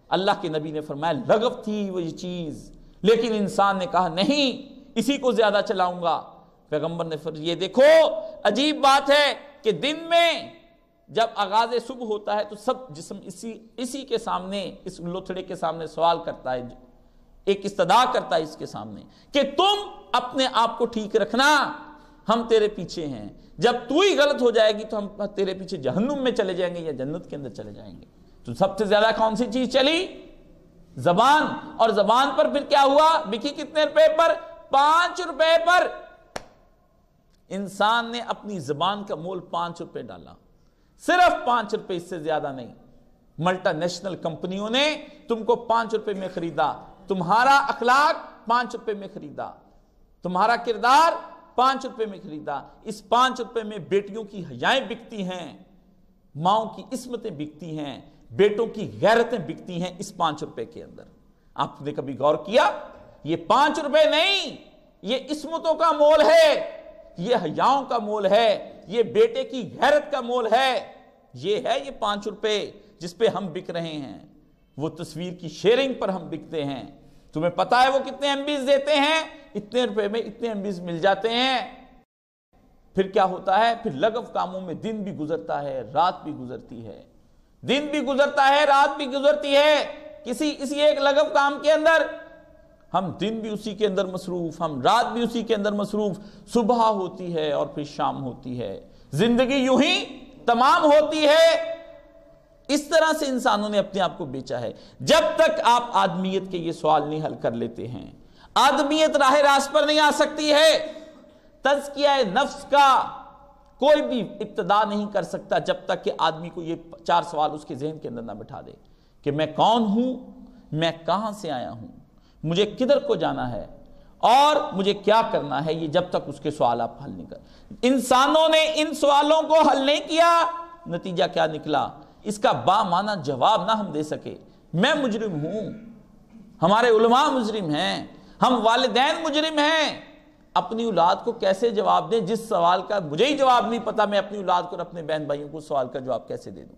اللہ کے نبی نے فرمایا، لغو تھی وہ یہ چیز۔ لیکن انسان نے کہا، نہیں، اسی کو زیادہ چلاؤں گا۔ پیغمبر نے پھر یہ دیکھو، عجیب بات ہے کہ دن میں جب آغاز صبح ہوتا ہے تو سب جسم اسی اسی کے سامنے، اس لوتھڑے کے سامنے سوال کرتا ہے، ایک استدا کرتا ہے اس کے سامنے کہ تم اپنے آپ کو ٹھیک رکھنا۔ ہم تیرے پیچھے ہیں۔ جب تو ہی غلط ہو جائے گی تو ہم تیرے پیچھے جہنم میں چلے جائیں گے یا جنت کے اندر چلے جائیں گے۔ تو سب سے زیادہ کون سی چیز چلی؟ زبان۔ اور زبان پر پھر کیا ہوا؟ بکی کتنے روپے پر؟ پانچ روپے پر۔ انسان نے اپنی زبان کا مول پانچ روپے ڈالا۔ صرف پانچ روپے، اس سے زیادہ نہیں۔ ملٹا نیشنل کمپنیوں نے تم کو پانچ روپے میں خریدا۔ تمہارا اخلاق پانچ روپے میں خریدا۔ تمہارا کردار پانچ روپے میں خریدا، اس پانچ روپے میں بیٹیوں کی حیائیں بکتی ہیں، ماؤں کی عصمتیں بکتی ہیں، بیٹوں کی غیرتیں بکتی ہیں اس پانچ روپے کے اندر۔ آپ نے کبھی غور کیا؟ یہ پانچ روپے نہیں، یہ اسمتوں کا مول ہے، یہ حیاؤں کا مول ہے، یہ بیٹے کی غیرت کا مول ہے۔ یہ ہے یہ پانچ روپے جس پہ ہم بک رہے ہیں۔ وہ تصویر کی شیئرنگ پر ہم بکتے ہیں۔ تمہیں پتا ہے وہ کتنے ایمبیز دیتے ہیں؟ اتنے روپے میں اتنے ایمبیز مل جاتے ہیں۔ پھر کیا ہوتا ہے؟ پھر لگو کاموں میں دن بھی گزرتا ہے، رات بھی گزرتی ہے۔ دن بھی گزرتا ہے، رات بھی گزرتی ہے۔ کسی، اسی ایک لگو کام کے اندر ہم دن بھی اسی کے اندر مصروف، ہم رات بھی اسی کے اندر مصروف۔ صبح ہوتی ہے اور پھر شام ہوتی ہے۔ زندگی یوں ہی تمام ہوتی ہے۔ اس طرح سے انسانوں نے اپنے آپ کو بیچا ہے۔ جب تک آپ آدمیت کے یہ سوال نہیں حل کر لیتے ہیں، آدمیت راہ راست پر نہیں آ سکتی ہے۔ تزکیہ نفس کا کوئی بھی ابتدا نہیں کر سکتا جب تک کہ آدمی کو یہ چار سوال اس کے ذہن کے اندر نہ بٹھا دے کہ میں کون ہوں، میں کہاں سے آیا ہوں، مجھے کدھر کو جانا ہے اور مجھے کیا کرنا ہے، یہ جب تک اس کے سوال آپ حل نہیں کر انسانوں نے ان سوالوں کو حل نہیں کیا، نتیجہ کیا نکلا؟ اس کا با معنی جواب نہ ہم دے سکے۔ میں مجرم ہوں۔ ہمارے علماء مجرم ہیں۔ ہم والدین مجرم ہیں۔ اپنی اولاد کو کیسے جواب دیں؟ جس سوال کا مجھے ہی جواب نہیں پتا، میں اپنی اولاد کو اور اپنے بہن بھائیوں کو سوال کا جواب کیسے دے دوں؟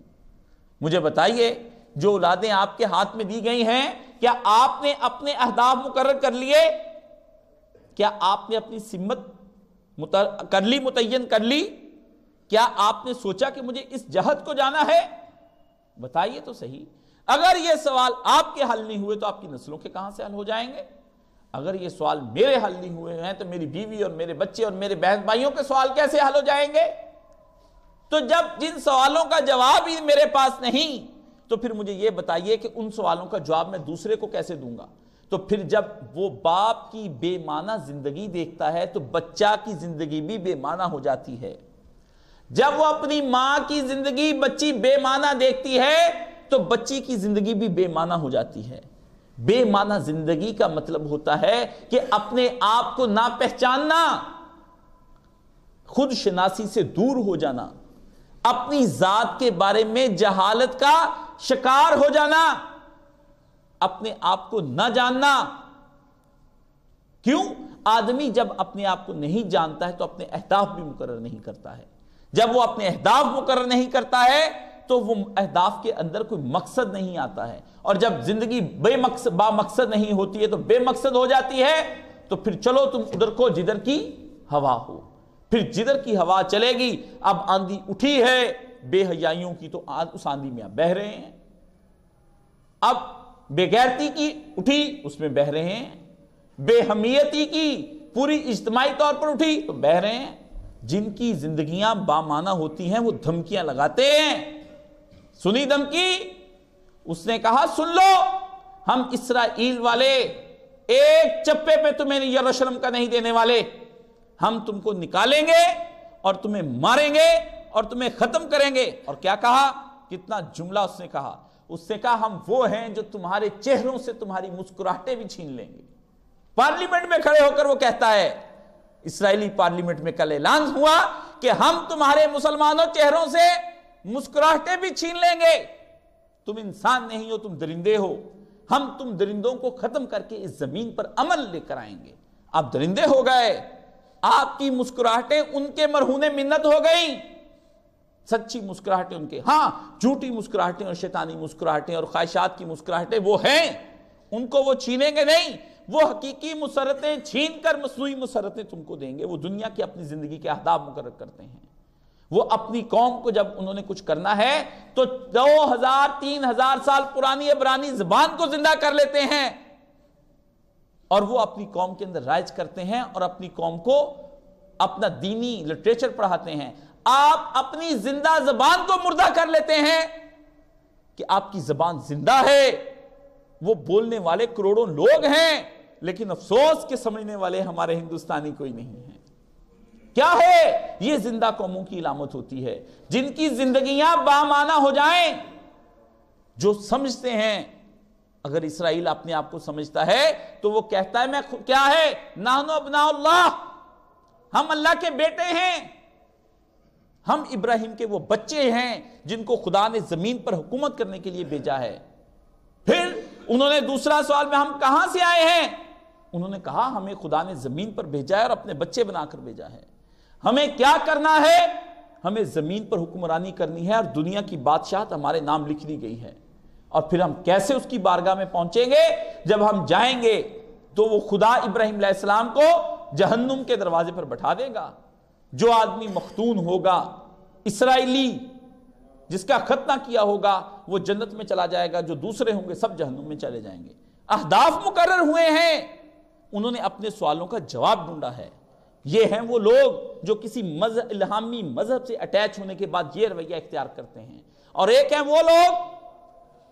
مجھے بتائیے، جو اولادیں آپ کے ہاتھ میں دی گئی ہیں، کیا آپ نے اپنے اہداف مقرر کر لیے؟ کیا آپ نے اپنی سمت کر لی، متعین کر لی؟ کیا آپ نے سوچا کہ مجھے اس جہد کو جانا ہے؟ بتائیے تو صحیح۔ اگر یہ سوال آپ کے حل نہیں ہوئے تو آپ کی نسلوں کے کہاں سے حل ہو جائیں گے؟ اگر یہ سوال میرے حل نہیں ہوئے ہیں تو میری بیوی اور میرے بچے اور میرے بہن بھائیوں کے سوال کیسے حل ہو جائیں گے؟ تو جب جن سوالوں کا جواب ہی میرے پاس نہیں، تو پھر مجھے یہ بتائیے کہ ان سوالوں کا جواب میں دوسرے کو کیسے دوں گا؟ تو پھر جب وہ باپ کی بے معنی زندگی دیکھتا ہے تو بچہ کی زندگی بھی بے معنی ہو جاتی ہے۔ جب وہ اپنی ماں کی زندگی بچی بے معنی دیکھتی ہے، تو بچی کی زندگی بھی بے معنی ہو جاتی ہے۔ بے معنی زندگی کا مطلب ہوتا ہے کہ اپنے آپ کو نہ پہچاننا، خود شناسی سے دور ہو جانا، اپنی ذات کے بارے میں جہالت کا شکار ہو جانا، اپنے آپ کو نہ جاننا۔ کیوں؟ آدمی جب اپنے آپ کو نہیں جانتا ہے تو اپنے اہداف بھی مقرر نہیں کرتا ہے۔ جب وہ اپنے اہداف مقرر نہیں کرتا ہے، تو وہ اہداف کے اندر کوئی مقصد نہیں آتا ہے۔ اور جب زندگی بے مقصد با مقصد نہیں ہوتی ہے، تو بے مقصد ہو جاتی ہے، تو پھر چلو تم ادھر کو جدھر کی ہوا ہو۔ پھر جدھر کی ہوا چلے گی، اب آندھی اٹھی ہے، بے حیائیوں کی تو اس آندھی میں آپ بہ رہے ہیں۔ اب بے غیرتی کی اٹھی، اس میں بہ رہے ہیں۔ بے حمیتی کی پوری اجتماعی طور پر اٹھی، تو بہ رہے ہیں۔ جن کی زندگیاں بامانہ ہوتی ہیں وہ دھمکیاں لگاتے ہیں۔ سنی دھمکی؟ اس نے کہا، سن لو، ہم اسرائیل والے ایک چپے پہ تمہیں یروشلم کا نہیں دینے والے۔ ہم تم کو نکالیں گے اور تمہیں ماریں گے اور تمہیں ختم کریں گے۔ اور کیا کہا؟ کتنا جملہ اس نے کہا۔ اس نے کہا، ہم وہ ہیں جو تمہارے چہروں سے تمہاری مسکراہٹیں بھی چھین لیں گے۔ پارلیمنٹ میں کھڑے ہو کر وہ کہتا ہے اسرائیلی پارلیمنٹ میں کل اعلان ہوا کہ ہم تمہارے مسلمانوں چہروں سے مسکراہٹیں بھی چھین لیں گے۔ تم انسان نہیں ہو، تم درندے ہو۔ ہم تم درندوں کو ختم کر کے اس زمین پر عمل لے کر آئیں گے۔ آپ درندے ہو گئے۔ آپ کی مسکراہٹیں ان کے مرہون منت ہو گئیں۔ سچی مسکراہٹیں ان کے۔ ہاں جھوٹی مسکراہٹیں اور شیطانی مسکراہٹیں اور خواہشات کی مسکراہٹیں وہ ہیں۔ ان کو وہ چھینیں گے نہیں۔ وہ حقیقی مسرتیں چھین کر مصنوعی مسرتیں تم کو دیں گے، وہ دنیا کی اپنی زندگی کے اہداف مقرر کرتے ہیں۔ وہ اپنی قوم کو جب انہوں نے کچھ کرنا ہے، تو دو ہزار، تین ہزار سال پرانی عبرانی زبان کو زندہ کر لیتے ہیں۔ اور وہ اپنی قوم کے اندر رائج کرتے ہیں اور اپنی قوم کو اپنا دینی لٹریچر پڑھاتے ہیں۔ آپ اپنی زندہ زبان کو مردہ کر لیتے ہیں کہ آپ کی زبان زندہ ہے۔ وہ بولنے والے کروڑوں لوگ ہیں۔ لیکن افسوس کے سمجھنے والے ہمارے ہندوستانی کوئی نہیں ہیں۔ کیا ہے؟ یہ زندہ قوموں کی علامت ہوتی ہے۔ جن کی زندگیاں بامانہ ہو جائیں، جو سمجھتے ہیں، اگر اسرائیل اپنے آپ کو سمجھتا ہے، تو وہ کہتا ہے، میں کیا ہے؟ نانو ابنا اللہ۔ ہم اللہ کے بیٹے ہیں۔ ہم ابراہیم کے وہ بچے ہیں، جن کو خدا نے زمین پر حکومت کرنے کے لیے بھیجا ہے۔ پھر انہوں نے دوسرا سوال، میں ہم کہاں سے آئے ہیں؟ انہوں نے کہا، ہمیں خدا نے زمین پر بھیجا ہے اور اپنے بچے بنا کر بھیجا ہے۔ ہمیں کیا کرنا ہے؟ ہمیں زمین پر حکمرانی کرنی ہے اور دنیا کی بادشاہت ہمارے نام لکھ دی گئی ہے۔ اور پھر ہم کیسے اس کی بارگاہ میں پہنچیں گے؟ جب ہم جائیں گے تو وہ خدا ابراہیم علیہ السلام کو جہنم کے دروازے پر بٹھا دے گا۔ جو آدمی مختون ہوگا، اسرائیلی، جس کا ختنہ کیا ہوگا، وہ جنت میں چلا جائے گا، جو دوسرے ہوں گے، سب جہنم میں چلے جائیں گے۔ اہداف مقرر ہوئے ہیں۔ انہوں نے اپنے سوالوں کا جواب ڈھونڈا ہے۔ یہ ہیں وہ لوگ جو کسی مذہب الہامی مذہب سے اٹیچ ہونے کے بعد یہ رویہ اختیار کرتے ہیں۔ اور ایک ہیں وہ لوگ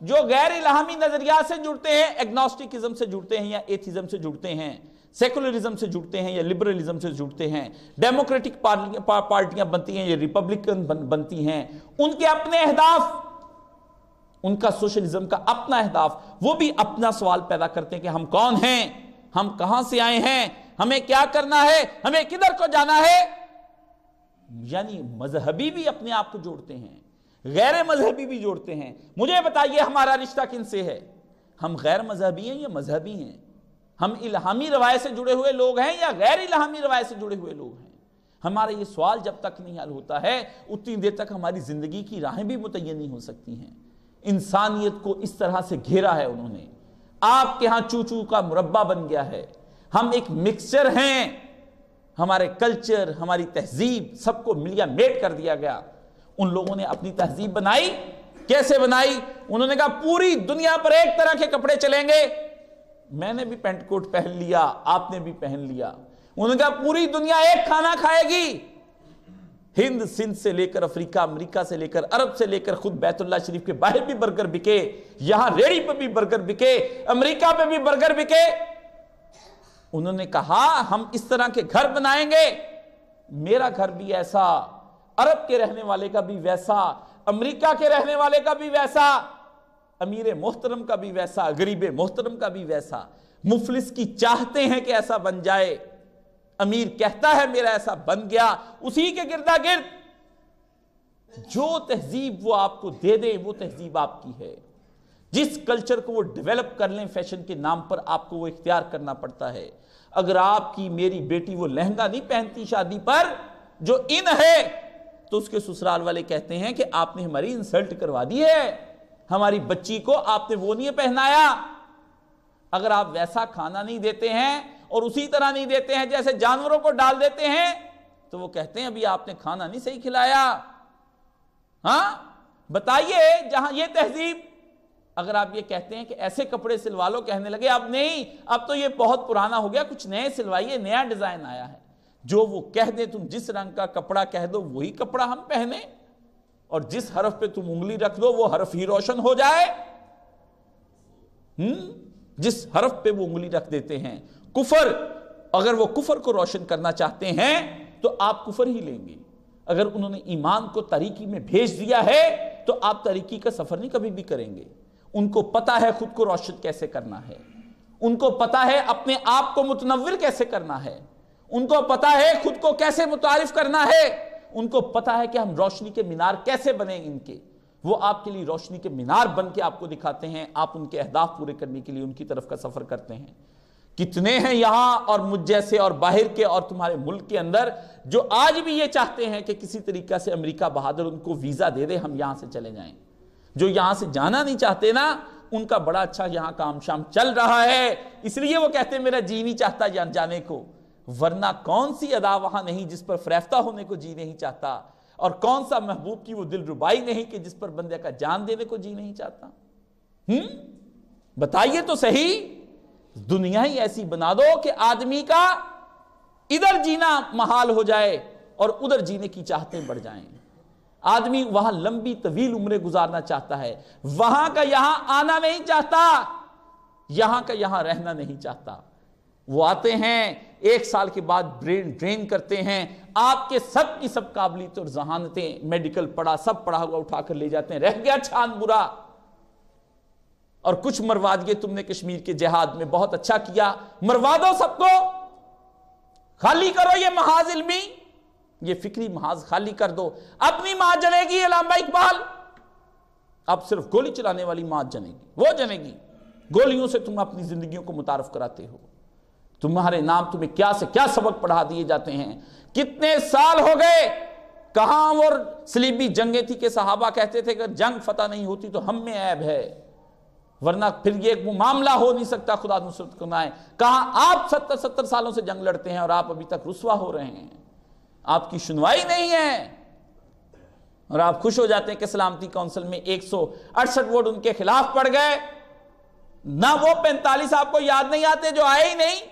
جو غیر الہامی نظریات سے جڑتے ہیں ایگنوسٹکزم سے جڑتے ہیں یا ایتھزم سے جڑتے ہیں سیکولرزم سے جڑتے ہیں یا لبرلزم سے جڑتے ہیں۔ ڈیموکریٹک پارٹیاں بنتی ہیں یا ریپبلکن بنتی ہیں۔ ان کے اپنے اہداف، ان کا سوشلزم کا اپنا اہداف، وہ بھی اپنا سوال پیدا کرتے ہیں کہ ہم کون ہیں؟ ہم کہاں سے آئے ہیں؟ ہمیں کیا کرنا ہے؟ ہمیں کدھر کو جانا ہے؟ یعنی مذہبی بھی اپنے آپ کو جوڑتے ہیں، غیر مذہبی بھی جوڑتے ہیں۔ مجھے بتائیے ہمارا رشتہ کن سے ہے؟ ہم غیر مذہبی ہیں یا مذہبی ہیں؟ ہم الہامی روایت سے جڑے ہوئے لوگ ہیں یا غیر الہامی روایت سے جڑے ہوئے لوگ ہیں؟ ہمارا یہ سوال جب تک نہیں حل ہوتا ہے، اتنی دیر تک ہماری زندگی کی راہیں بھی متعین نہیں ہو سکتی ہیں۔ انسانیت کو اس طرح سے گھیرا ہے انہوں نے۔ آپ کے ہاں چوچو کا مربع بن گیا ہے۔ ہم ایک مکسچر ہیں۔ ہمارے کلچر ہماری تہذیب سب کو ملیا میٹ کر دیا گیا۔ ان لوگوں نے اپنی تہذیب بنائی۔ کیسے بنائی؟ انہوں نے کہا، پوری دنیا پر ایک طرح کے کپڑے چلیں گے۔ میں نے بھی پینٹ کوٹ پہن لیا، آپ نے بھی پہن لیا۔ انہوں نے کہا، پوری دنیا ایک کھانا کھائے گی۔ ہند، سندھ سے لے کر افریقہ، امریکہ سے لے کر عرب سے لے کر خود بیت اللہ شریف کے باہر بھی برگر بکے، یہاں ریڑی پہ بھی برگر بکے، امریکہ پہ بھی برگر بکے۔ انہوں نے کہا، ہم اس طرح کے گھر بنائیں گے۔ میرا گھر بھی ایسا، عرب کے رہنے والے کا بھی ویسا، امریکہ کے رہنے والے کا بھی ویسا، امیر محترم کا بھی ویسا، غریب محترم کا بھی ویسا۔ مفلس کی چاہتے ہیں کہ ایسا بن جائے۔ امیر کہتا ہے میرا ایسا بن گیا، اسی کے گردا گرد۔ جو تہذیب وہ آپ کو دے دے، وہ تہذیب آپ کی ہے۔ جس کلچر کو وہ ڈیولپ کر لیں فیشن کے نام پر آپ کو وہ اختیار کرنا پڑتا ہے۔ اگر آپ کی میری بیٹی وہ لہنگا نہیں پہنتی شادی پر، جو ان ہے، تو اس کے سسرال والے کہتے ہیں کہ آپ نے ہماری انسلٹ کروا دی ہے۔ ہماری بچی کو آپ نے وہ نہیں پہنایا۔ اگر آپ ویسا کھانا نہیں دیتے ہیں اور اسی طرح نہیں دیتے ہیں جیسے جانوروں کو ڈال دیتے ہیں، تو وہ کہتے ہیں، ابھی آپ نے کھانا نہیں صحیح کھلایا۔ ہاں؟ بتائیے، جہاں یہ تہذیب، اگر آپ یہ کہتے ہیں کہ ایسے کپڑے سلوالو کہنے لگے، اب نہیں، اب تو یہ بہت پرانا ہو گیا، کچھ نئے سلوائیے، نیا ڈیزائن آیا ہے۔ جو وہ کہہ دے تم جس رنگ کا کپڑا کہہ دو، وہی کپڑا ہم پہنے اور جس حرف پہ تم انگلی رکھ دو، وہ حرف ہی روشن ہو جائے۔ ہم؟ جس حرف پہ وہ انگلی رکھ دیتے ہیں کفر، اگر وہ کفر کو روشن کرنا چاہتے ہیں، تو آپ کفر ہی لیں گے۔ اگر انہوں نے ایمان کو تاریکی میں بھیج دیا ہے، تو آپ تاریکی کا سفر نہیں کبھی بھی کریں گے۔ ان کو پتا ہے خود کو روشن کیسے کرنا ہے۔ ان کو پتا ہے اپنے آپ کو متنور کیسے کرنا ہے۔ ان کو پتا ہے خود کو کیسے متعارف کرنا ہے۔ ان کو پتا ہے کہ ہم روشنی کے مینار کیسے بنے ان کے۔ وہ آپ کے لیے روشنی کے مینار بن کے آپ کو دکھاتے ہیں۔ آپ ان کے اہداف پورے کرنے کے لیے ان کی طرف کا سفر کرتے ہیں۔ کتنے ہیں یہاں اور مجھ جیسے اور باہر کے اور تمہارے ملک کے اندر جو آج بھی یہ چاہتے ہیں کہ کسی طریقہ سے امریکہ بہادر ان کو ویزا دے دے، ہم یہاں سے چلے جائیں۔ جو یہاں سے جانا نہیں چاہتے نا، ان کا بڑا اچھا یہاں کام شام چل رہا ہے۔ اس لیے وہ کہتے ہیں، میرا جی نہیں چاہتا جانے کو۔ ورنہ کون سی ادا وہاں نہیں جس پر فریفتہ ہونے کو جی نہیں چاہتا؟ اور کون سا محبوب کی وہ دل ربائی نہیں کہ جس پر بندے کا جان دینے کو جی نہیں چاہتا؟ ہم؟ بتائیے تو صحیح۔ دنیا ہی ایسی بنا دو کہ آدمی کا ادھر جینا محال ہو جائے اور ادھر جینے کی چاہتے بڑھ جائیں۔ آدمی وہاں لمبی طویل عمریں گزارنا چاہتا ہے۔ وہاں کا یہاں آنا نہیں چاہتا۔ یہاں کا یہاں رہنا نہیں چاہتا۔ وہ آتے ہیں، ایک سال کے بعد برین ڈرین کرتے ہیں۔ آپ کے سب کی سب قابلیت اور ذہانتیں، میڈیکل پڑھا، سب پڑھا ہوا اٹھا کر لے جاتے ہیں۔ رہ گیا چھان برا۔ اور کچھ مروا دیے تم نے کشمیر کے جہاد میں بہت اچھا کیا۔ مروا دو سب کو۔ خالی کرو یہ محاذ علمی۔ یہ فکری محاذ خالی کر دو۔ اپنی ماں جنے گی، علامہ اقبال۔ اب صرف گولی چلانے والی ماں جنے گی۔ وہ جنے گی۔ گولیوں سے تم اپنی زندگیوں کو متعارف کراتے ہو۔ تمہارے نام تمہیں کیا سے کیا سبق پڑھا دیے جاتے ہیں؟ کتنے سال ہو گئے؟ کہاں اور سلیبی جنگیں تھی کہ صحابہ کہتے تھے کہ جنگ فتح نہیں ہوتی تو ہم میں عیب ہے۔ ورنہ پھر یہ ایک معاملہ ہو نہیں سکتا خدا نصرت کرنا ہے کہاں آپ ستر ستر سالوں سے جنگ لڑتے ہیں اور آپ ابھی تک رسوا ہو رہے ہیں؟ آپ کی سنوائی نہیں ہے۔ اور آپ خوش ہو جاتے ہیں کہ سلامتی کونسل میں ایک سو اڑسٹھ ووٹ ان کے خلاف پڑ گئے۔ نہ وہ پینتالیس آپ کو یاد نہیں آتے جو آئے ہی نہیں۔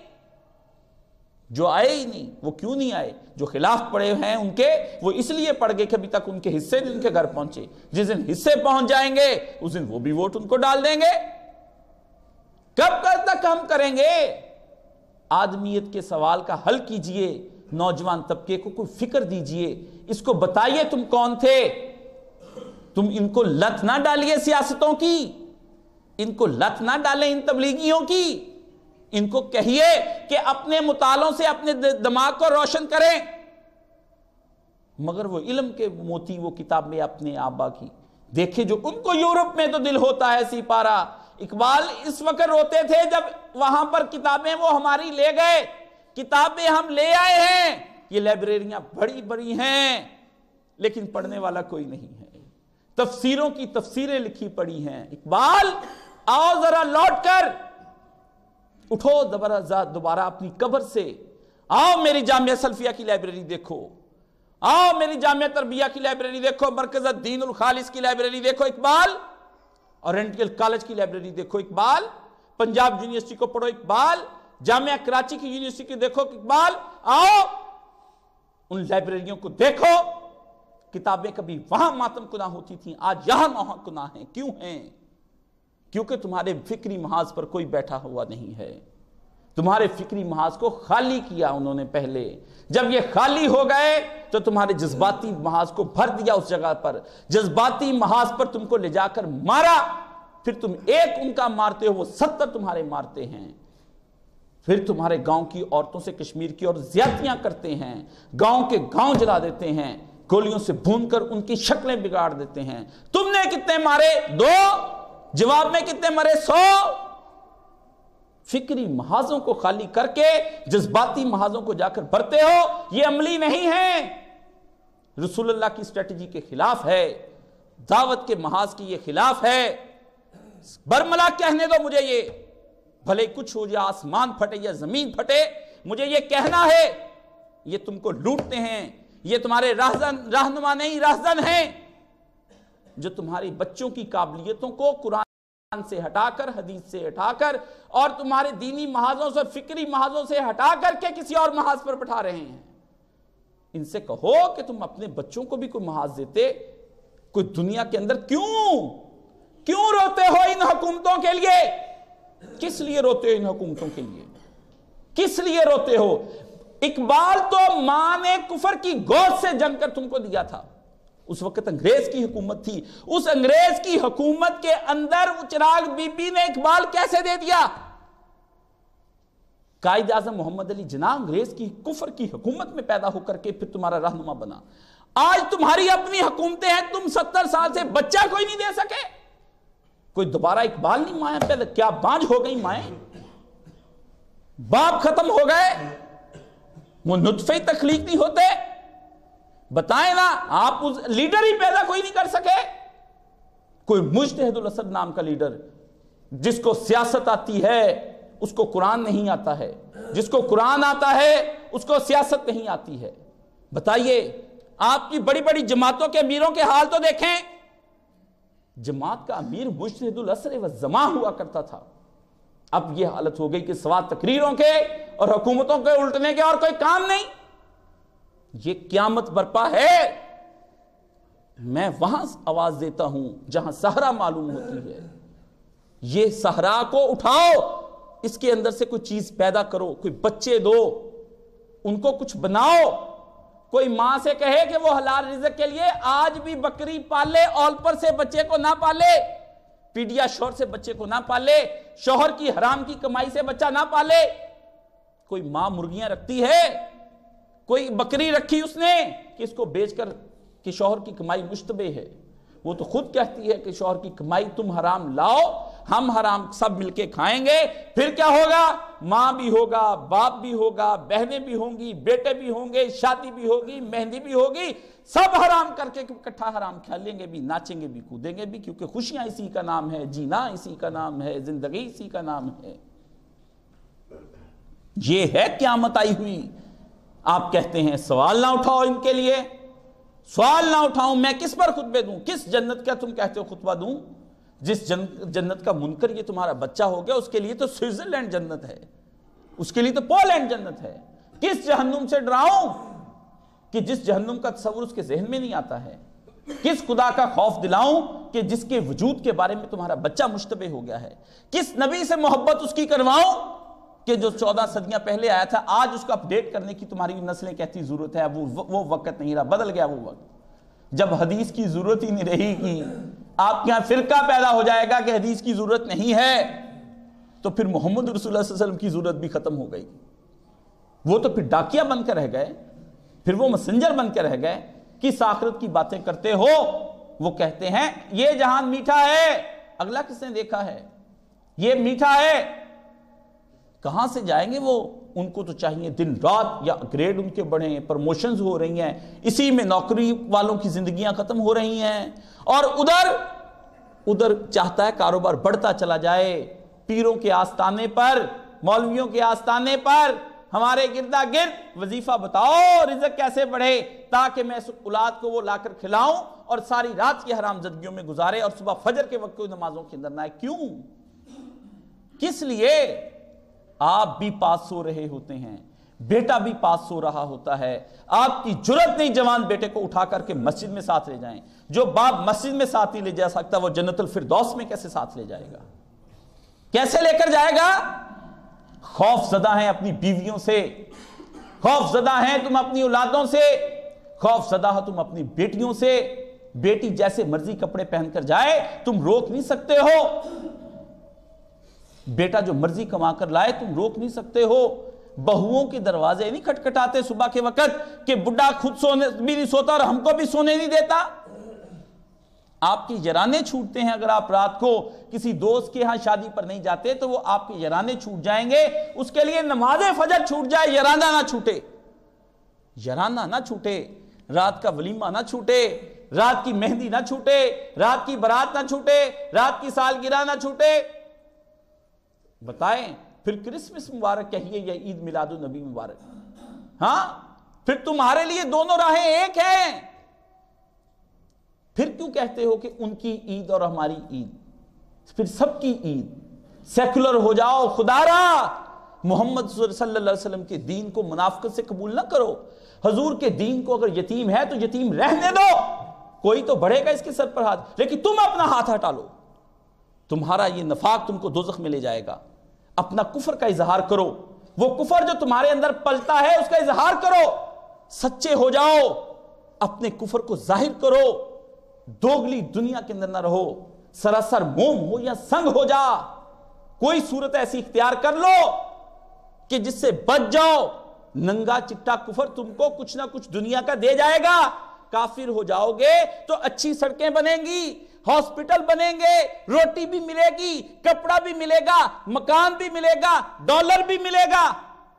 جو آئے ہی نہیں، وہ کیوں نہیں آئے؟ جو خلاف پڑے ہیں ان کے، وہ اس لیے پڑ گئے کہ ابھی تک ان کے حصے نہیں ان کے گھر پہنچے۔ جس دن حصے پہنچ جائیں گے، اس دن وہ بھی ووٹ ان کو ڈال دیں گے۔ کب تک ہم کریں گے؟ آدمیت کے سوال کا حل کیجیے، نوجوان طبقے کو کوئی فکر دیجیے۔ اس کو بتائیے تم کون تھے؟ تم ان کو لت نہ ڈالیے سیاستوں کی، ان کو لت نہ ڈالیں ان تبلیغیوں کی۔ ان کو کہیے کہ اپنے مطالعوں سے اپنے دماغ کو روشن کریں۔ مگر وہ علم کے موتی وہ کتاب میں اپنے آبا کی۔ دیکھے جو ان کو یورپ میں تو دل ہوتا ہے سی پارا۔ اقبال اس وقت روتے تھے جب وہاں پر کتابیں وہ ہماری لے گئے۔ کتابیں ہم لے آئے ہیں۔ یہ لائبریریاں بڑی بڑی ہیں۔ لیکن پڑھنے والا کوئی نہیں ہے۔ تفسیروں کی تفسیریں لکھی پڑی ہیں۔ اقبال، آؤ ذرا لوٹ کر۔ اٹھو دوبارہ اپنی قبر سے۔ آؤ میری جامعہ سلفیہ کی لائبریری دیکھو۔ آؤ میری جامعہ تربیہ کی لائبریری دیکھو، مرکز الدین الخالص کی لائبریری دیکھو، اقبال۔ اورینٹل کالج کی لائبریری دیکھو، اقبال۔ پنجاب یونیورسٹی کو پڑھو، اقبال۔ جامعہ کراچی کی یونیورسٹی کو دیکھو، اقبال۔ آؤ ان لائبریریوں کو دیکھو۔ کتابیں کبھی وہاں ماتم کنا ہوتی تھیں، آج یہاں وہاں کنا ہیں۔ کیوں ہیں؟ کیونکہ تمہارے فکری محاذ پر کوئی بیٹھا ہوا نہیں ہے۔ تمہارے فکری محاذ کو خالی کیا انہوں نے پہلے۔ جب یہ خالی ہو گئے تو تمہارے جذباتی محاذ کو بھر دیا اس جگہ پر۔ جذباتی محاذ پر تم کو لے جا کر مارا، پھر تم ایک ان کا مارتے ہو، وہ ستر تمہارے مارتے ہیں۔ پھر تمہارے گاؤں کی عورتوں سے کشمیر کی اور زیادتیاں کرتے ہیں۔ گاؤں کے گاؤں جلا دیتے ہیں۔ گولیوں سے بھون کر ان کی شکلیں بگاڑ دیتے ہیں۔ تم نے کتنے مارے؟ دو۔ جواب میں کتنے مرے؟ سو فکری محاذوں کو خالی کر کے جذباتی محاذوں کو جا کر بھرتے ہو، یہ عملی نہیں ہے۔ رسول اللہ کی اسٹریٹجی کے خلاف ہے، دعوت کے محاذ کی یہ خلاف ہے۔ برملا کہنے دو مجھے یہ، بھلے کچھ ہو جائے، آسمان پھٹے یا زمین پھٹے، مجھے یہ کہنا ہے۔ یہ تم کو لوٹتے ہیں، یہ تمہارے رہنما نہیں رہزن ہیں۔ جو تمہاری بچوں کی قابلیتوں کو قرآن سے ہٹا کر، حدیث سے ہٹا کر اور تمہارے دینی محاذوں سے، فکری محاذوں سے ہٹا کر کے کسی اور محاذ پر بٹھا رہے ہیں۔ ان سے کہو کہ تم اپنے بچوں کو بھی کوئی محاذ دیتے، کوئی دنیا کے اندر کیوں؟ کیوں روتے ہو ان حکومتوں کے لیے؟ کس لیے روتے ہو ان حکومتوں کے لیے؟ کس لیے روتے ہو؟ اقبال تو ماں نے کفر کی گوشت سے جنگ کر تم کو دیا تھا۔ اس وقت انگریز کی حکومت تھی۔ اس انگریز کی حکومت کے اندر چراغ بی بی نے اقبال کیسے دے دیا؟ قائد اعظم محمد علی جناح انگریز کی کفر کی حکومت میں پیدا ہو کر کے پھر تمہارا رہنما بنا۔ آج تمہاری اپنی حکومتیں ہیں، تم ستر سال سے بچہ کوئی نہیں دے سکے۔ کوئی دوبارہ اقبال نہیں مائیں؟ پیدا کیا بانج ہو گئی مائیں؟ باپ ختم ہو گئے۔ وہ نطفے تخلیق نہیں ہوتے۔ بتائیں نا، آپ اس لیڈر ہی پیدا کوئی نہیں کر سکے۔ کوئی مجتہد الاسد نام کا لیڈر جس کو سیاست آتی ہے، اس کو قرآن نہیں آتا ہے۔ جس کو قرآن آتا ہے، اس کو سیاست نہیں آتی ہے۔ بتائیے، آپ کی بڑی بڑی جماعتوں کے امیروں کے حال تو دیکھیں۔ جماعت کا امیر مجتہد الاسر و زما ہوا کرتا تھا۔ اب یہ حالت ہو گئی کہ سوا تقریروں کے اور حکومتوں کے الٹنے کے اور کوئی کام نہیں۔ یہ قیامت برپا ہے۔ میں وہاں آواز دیتا ہوں جہاں سہرا معلوم ہوتی ہے۔ یہ سہرا کو اٹھاؤ۔ اس کے اندر سے کوئی چیز پیدا کرو، کوئی بچے دو، ان کو کچھ بناؤ۔ کوئی ماں سے کہے کہ وہ حلال رزق کے لیے آج بھی بکری پالے اول پر سے بچے کو نہ پالے۔ پیڈیا شور سے بچے کو نہ پالے۔ شوہر کی حرام کی کمائی سے بچہ نہ پالے۔ کوئی ماں مرگیاں رکھتی ہے۔ کوئی بکری رکھی اس نے کہ اس کو بیچ کر کہ شوہر کی کمائی مشتبہ ہے۔ وہ تو خود کہتی ہے کہ شوہر کی کمائی تم حرام لاؤ، ہم حرام سب مل کے کھائیں گے۔ پھر کیا ہوگا؟ ماں بھی ہوگا، باپ بھی ہوگا، بہنیں بھی ہوں گی، بیٹے بھی ہوں گے، شادی بھی ہوگی، مہندی بھی ہوگی۔ سب حرام کر کے کٹھا حرام کھیلیں گے بھی، ناچیں گے بھی، کودیں گے بھی، کیونکہ خوشیاں اسی کا نام ہے، جینا اسی کا نام ہے، زندگی اسی کا نام ہے۔ یہ ہے قیامت آئی ہوئی۔ آپ کہتے ہیں سوال نہ اٹھاؤ ان کے لیے، سوال نہ اٹھاؤں میں کس پر خطبے دوں؟ کس جنت کا تم کہتے ہو خطبہ دوں؟ جس جنت کا منکر یہ تمہارا بچہ ہو گیا، اس کے لیے تو سوئٹزرلینڈ جنت ہے، اس کے لیے تو پولینڈ جنت ہے۔ کس جہنم سے ڈراؤں؟ کہ جس جہنم کا تصور اس کے ذہن میں نہیں آتا ہے۔ کس خدا کا خوف دلاؤں کہ جس کے وجود کے بارے میں تمہارا بچہ مشتبہ ہو گیا ہے؟ کس نبی سے محبت اس کی کرواؤں؟ کہ جو چودہ صدیاں پہلے آیا تھا، آج اس کو اپڈیٹ کرنے کی تمہاری نسلیں کہتی ضرورت ہے، وہ وقت نہیں رہا، بدل گیا وہ وقت۔ جب حدیث کی ضرورت ہی نہیں رہی گی، آپ کے یہاں فرقہ پیدا ہو جائے گا کہ حدیث کی ضرورت نہیں ہے، تو پھر محمد رسول اللہ صلی اللہ علیہ وسلم کی ضرورت بھی ختم ہو گئی۔ وہ تو پھر ڈاکیا بن کر رہ گئے، پھر وہ مسنجر بن کے رہ گئے۔ کس آخرت کی باتیں کرتے ہو؟ وہ کہتے ہیں، یہ جہان میٹھا ہے۔ اگلا کس نے دیکھا ہے؟ یہ میٹھا ہے۔ کہاں سے جائیں گے وہ؟ ان کو تو چاہیے دن رات یا گریڈ ان کے بڑھیں پرموشنز ہو رہی ہیں، اسی میں نوکری والوں کی زندگیاں ختم ہو رہی ہیں۔ اور ادھر ادھر چاہتا ہے کاروبار بڑھتا چلا جائے۔ پیروں کے آستانے پر، مولویوں کے آستانے پر ہمارے گردہ گرد، وظیفہ بتاؤ، رزق کیسے بڑھے؟ تاکہ میں اس اولاد کو وہ لا کر کھلاؤں اور ساری رات کی حرام زدگیوں میں گزارے اور صبح فجر کے وقت کوئی نمازوں کے اندر نہ آئے۔ کیوں؟ کس لیے؟ آپ بھی پاس سو رہے ہوتے ہیں، بیٹا بھی پاس سو رہا ہوتا ہے۔ آپ کی جرت نہیں جوان بیٹے کو اٹھا کر کے مسجد میں ساتھ لے جائیں۔ جو باپ مسجد میں ساتھ ہی لے جا سکتا وہ جنت الفردوس میں کیسے ساتھ لے جائے گا؟ کیسے لے کر جائے گا؟ خوف زدہ ہیں اپنی بیویوں سے۔ خوف زدہ ہیں تم اپنی اولادوں سے۔ خوف زدہ ہو تم اپنی بیٹیوں سے۔ بیٹی جیسے مرضی کپڑے پہن کر جائے، تم روک نہیں سکتے ہو۔ بیٹا جو مرضی کما کر لائے، تم روک نہیں سکتے ہو۔ بہووں کے دروازے نہیں کھٹکھٹاتے صبح کے وقت کہ بڈا خود سونے بھی نہیں سوتا اور ہم کو بھی سونے نہیں دیتا۔ آپ کی جرانے چھوٹتے ہیں اگر آپ رات کو کسی دوست کے ہاں شادی پر نہیں جاتے تو وہ آپ کے جرانے چھوٹ جائیں گے۔ اس کے لیے نماز فجر چھوٹ جائے یرانہ نہ چھوٹے۔ یرانہ نہ چھوٹے، رات کا ولیمہ نہ چھوٹے، رات کی مہندی نہ چھوٹے، رات کی برات نہ چھوٹے، رات کی سالگرہ نہ چھوٹے۔ بتائیں، پھر کرسمس مبارک کہیے یا عید میلاد النبی مبارک؟ ہاں؟ پھر تمہارے لیے دونوں راہیں ایک ہیں۔ پھر کیوں کہتے ہو کہ ان کی عید اور ہماری عید؟ پھر سب کی عید۔ سیکولر ہو جاؤ، خدا را محمد صلی اللہ علیہ وسلم کے دین کو منافقت سے قبول نہ کرو۔ حضور کے دین کو اگر یتیم ہے تو یتیم رہنے دو۔ کوئی تو بڑھے گا اس کے سر پر ہاتھ، لیکن تم اپنا ہاتھ ہٹا لو۔ تمہارا یہ نفاق تم کو دوزخ میں لے جائے گا۔ اپنا کفر کا اظہار کرو۔ وہ کفر جو تمہارے اندر پلتا ہے، اس کا اظہار کرو۔ سچے ہو جاؤ۔ اپنے کفر کو ظاہر کرو۔ دوگلی دنیا کے اندر نہ رہو۔ سراسر موم ہو یا سنگ ہو جا۔ کوئی صورت ایسی اختیار کر لو کہ جس سے بچ جاؤ۔ ننگا چٹا کفر تم کو کچھ نہ کچھ دنیا کا دے جائے گا۔ کافر ہو جاؤ گے تو اچھی سڑکیں بنیں گی۔ ہاسپٹل بنیں گے، روٹی بھی ملے گی، کپڑا بھی ملے گا، مکان بھی ملے گا، ڈالر بھی ملے گا۔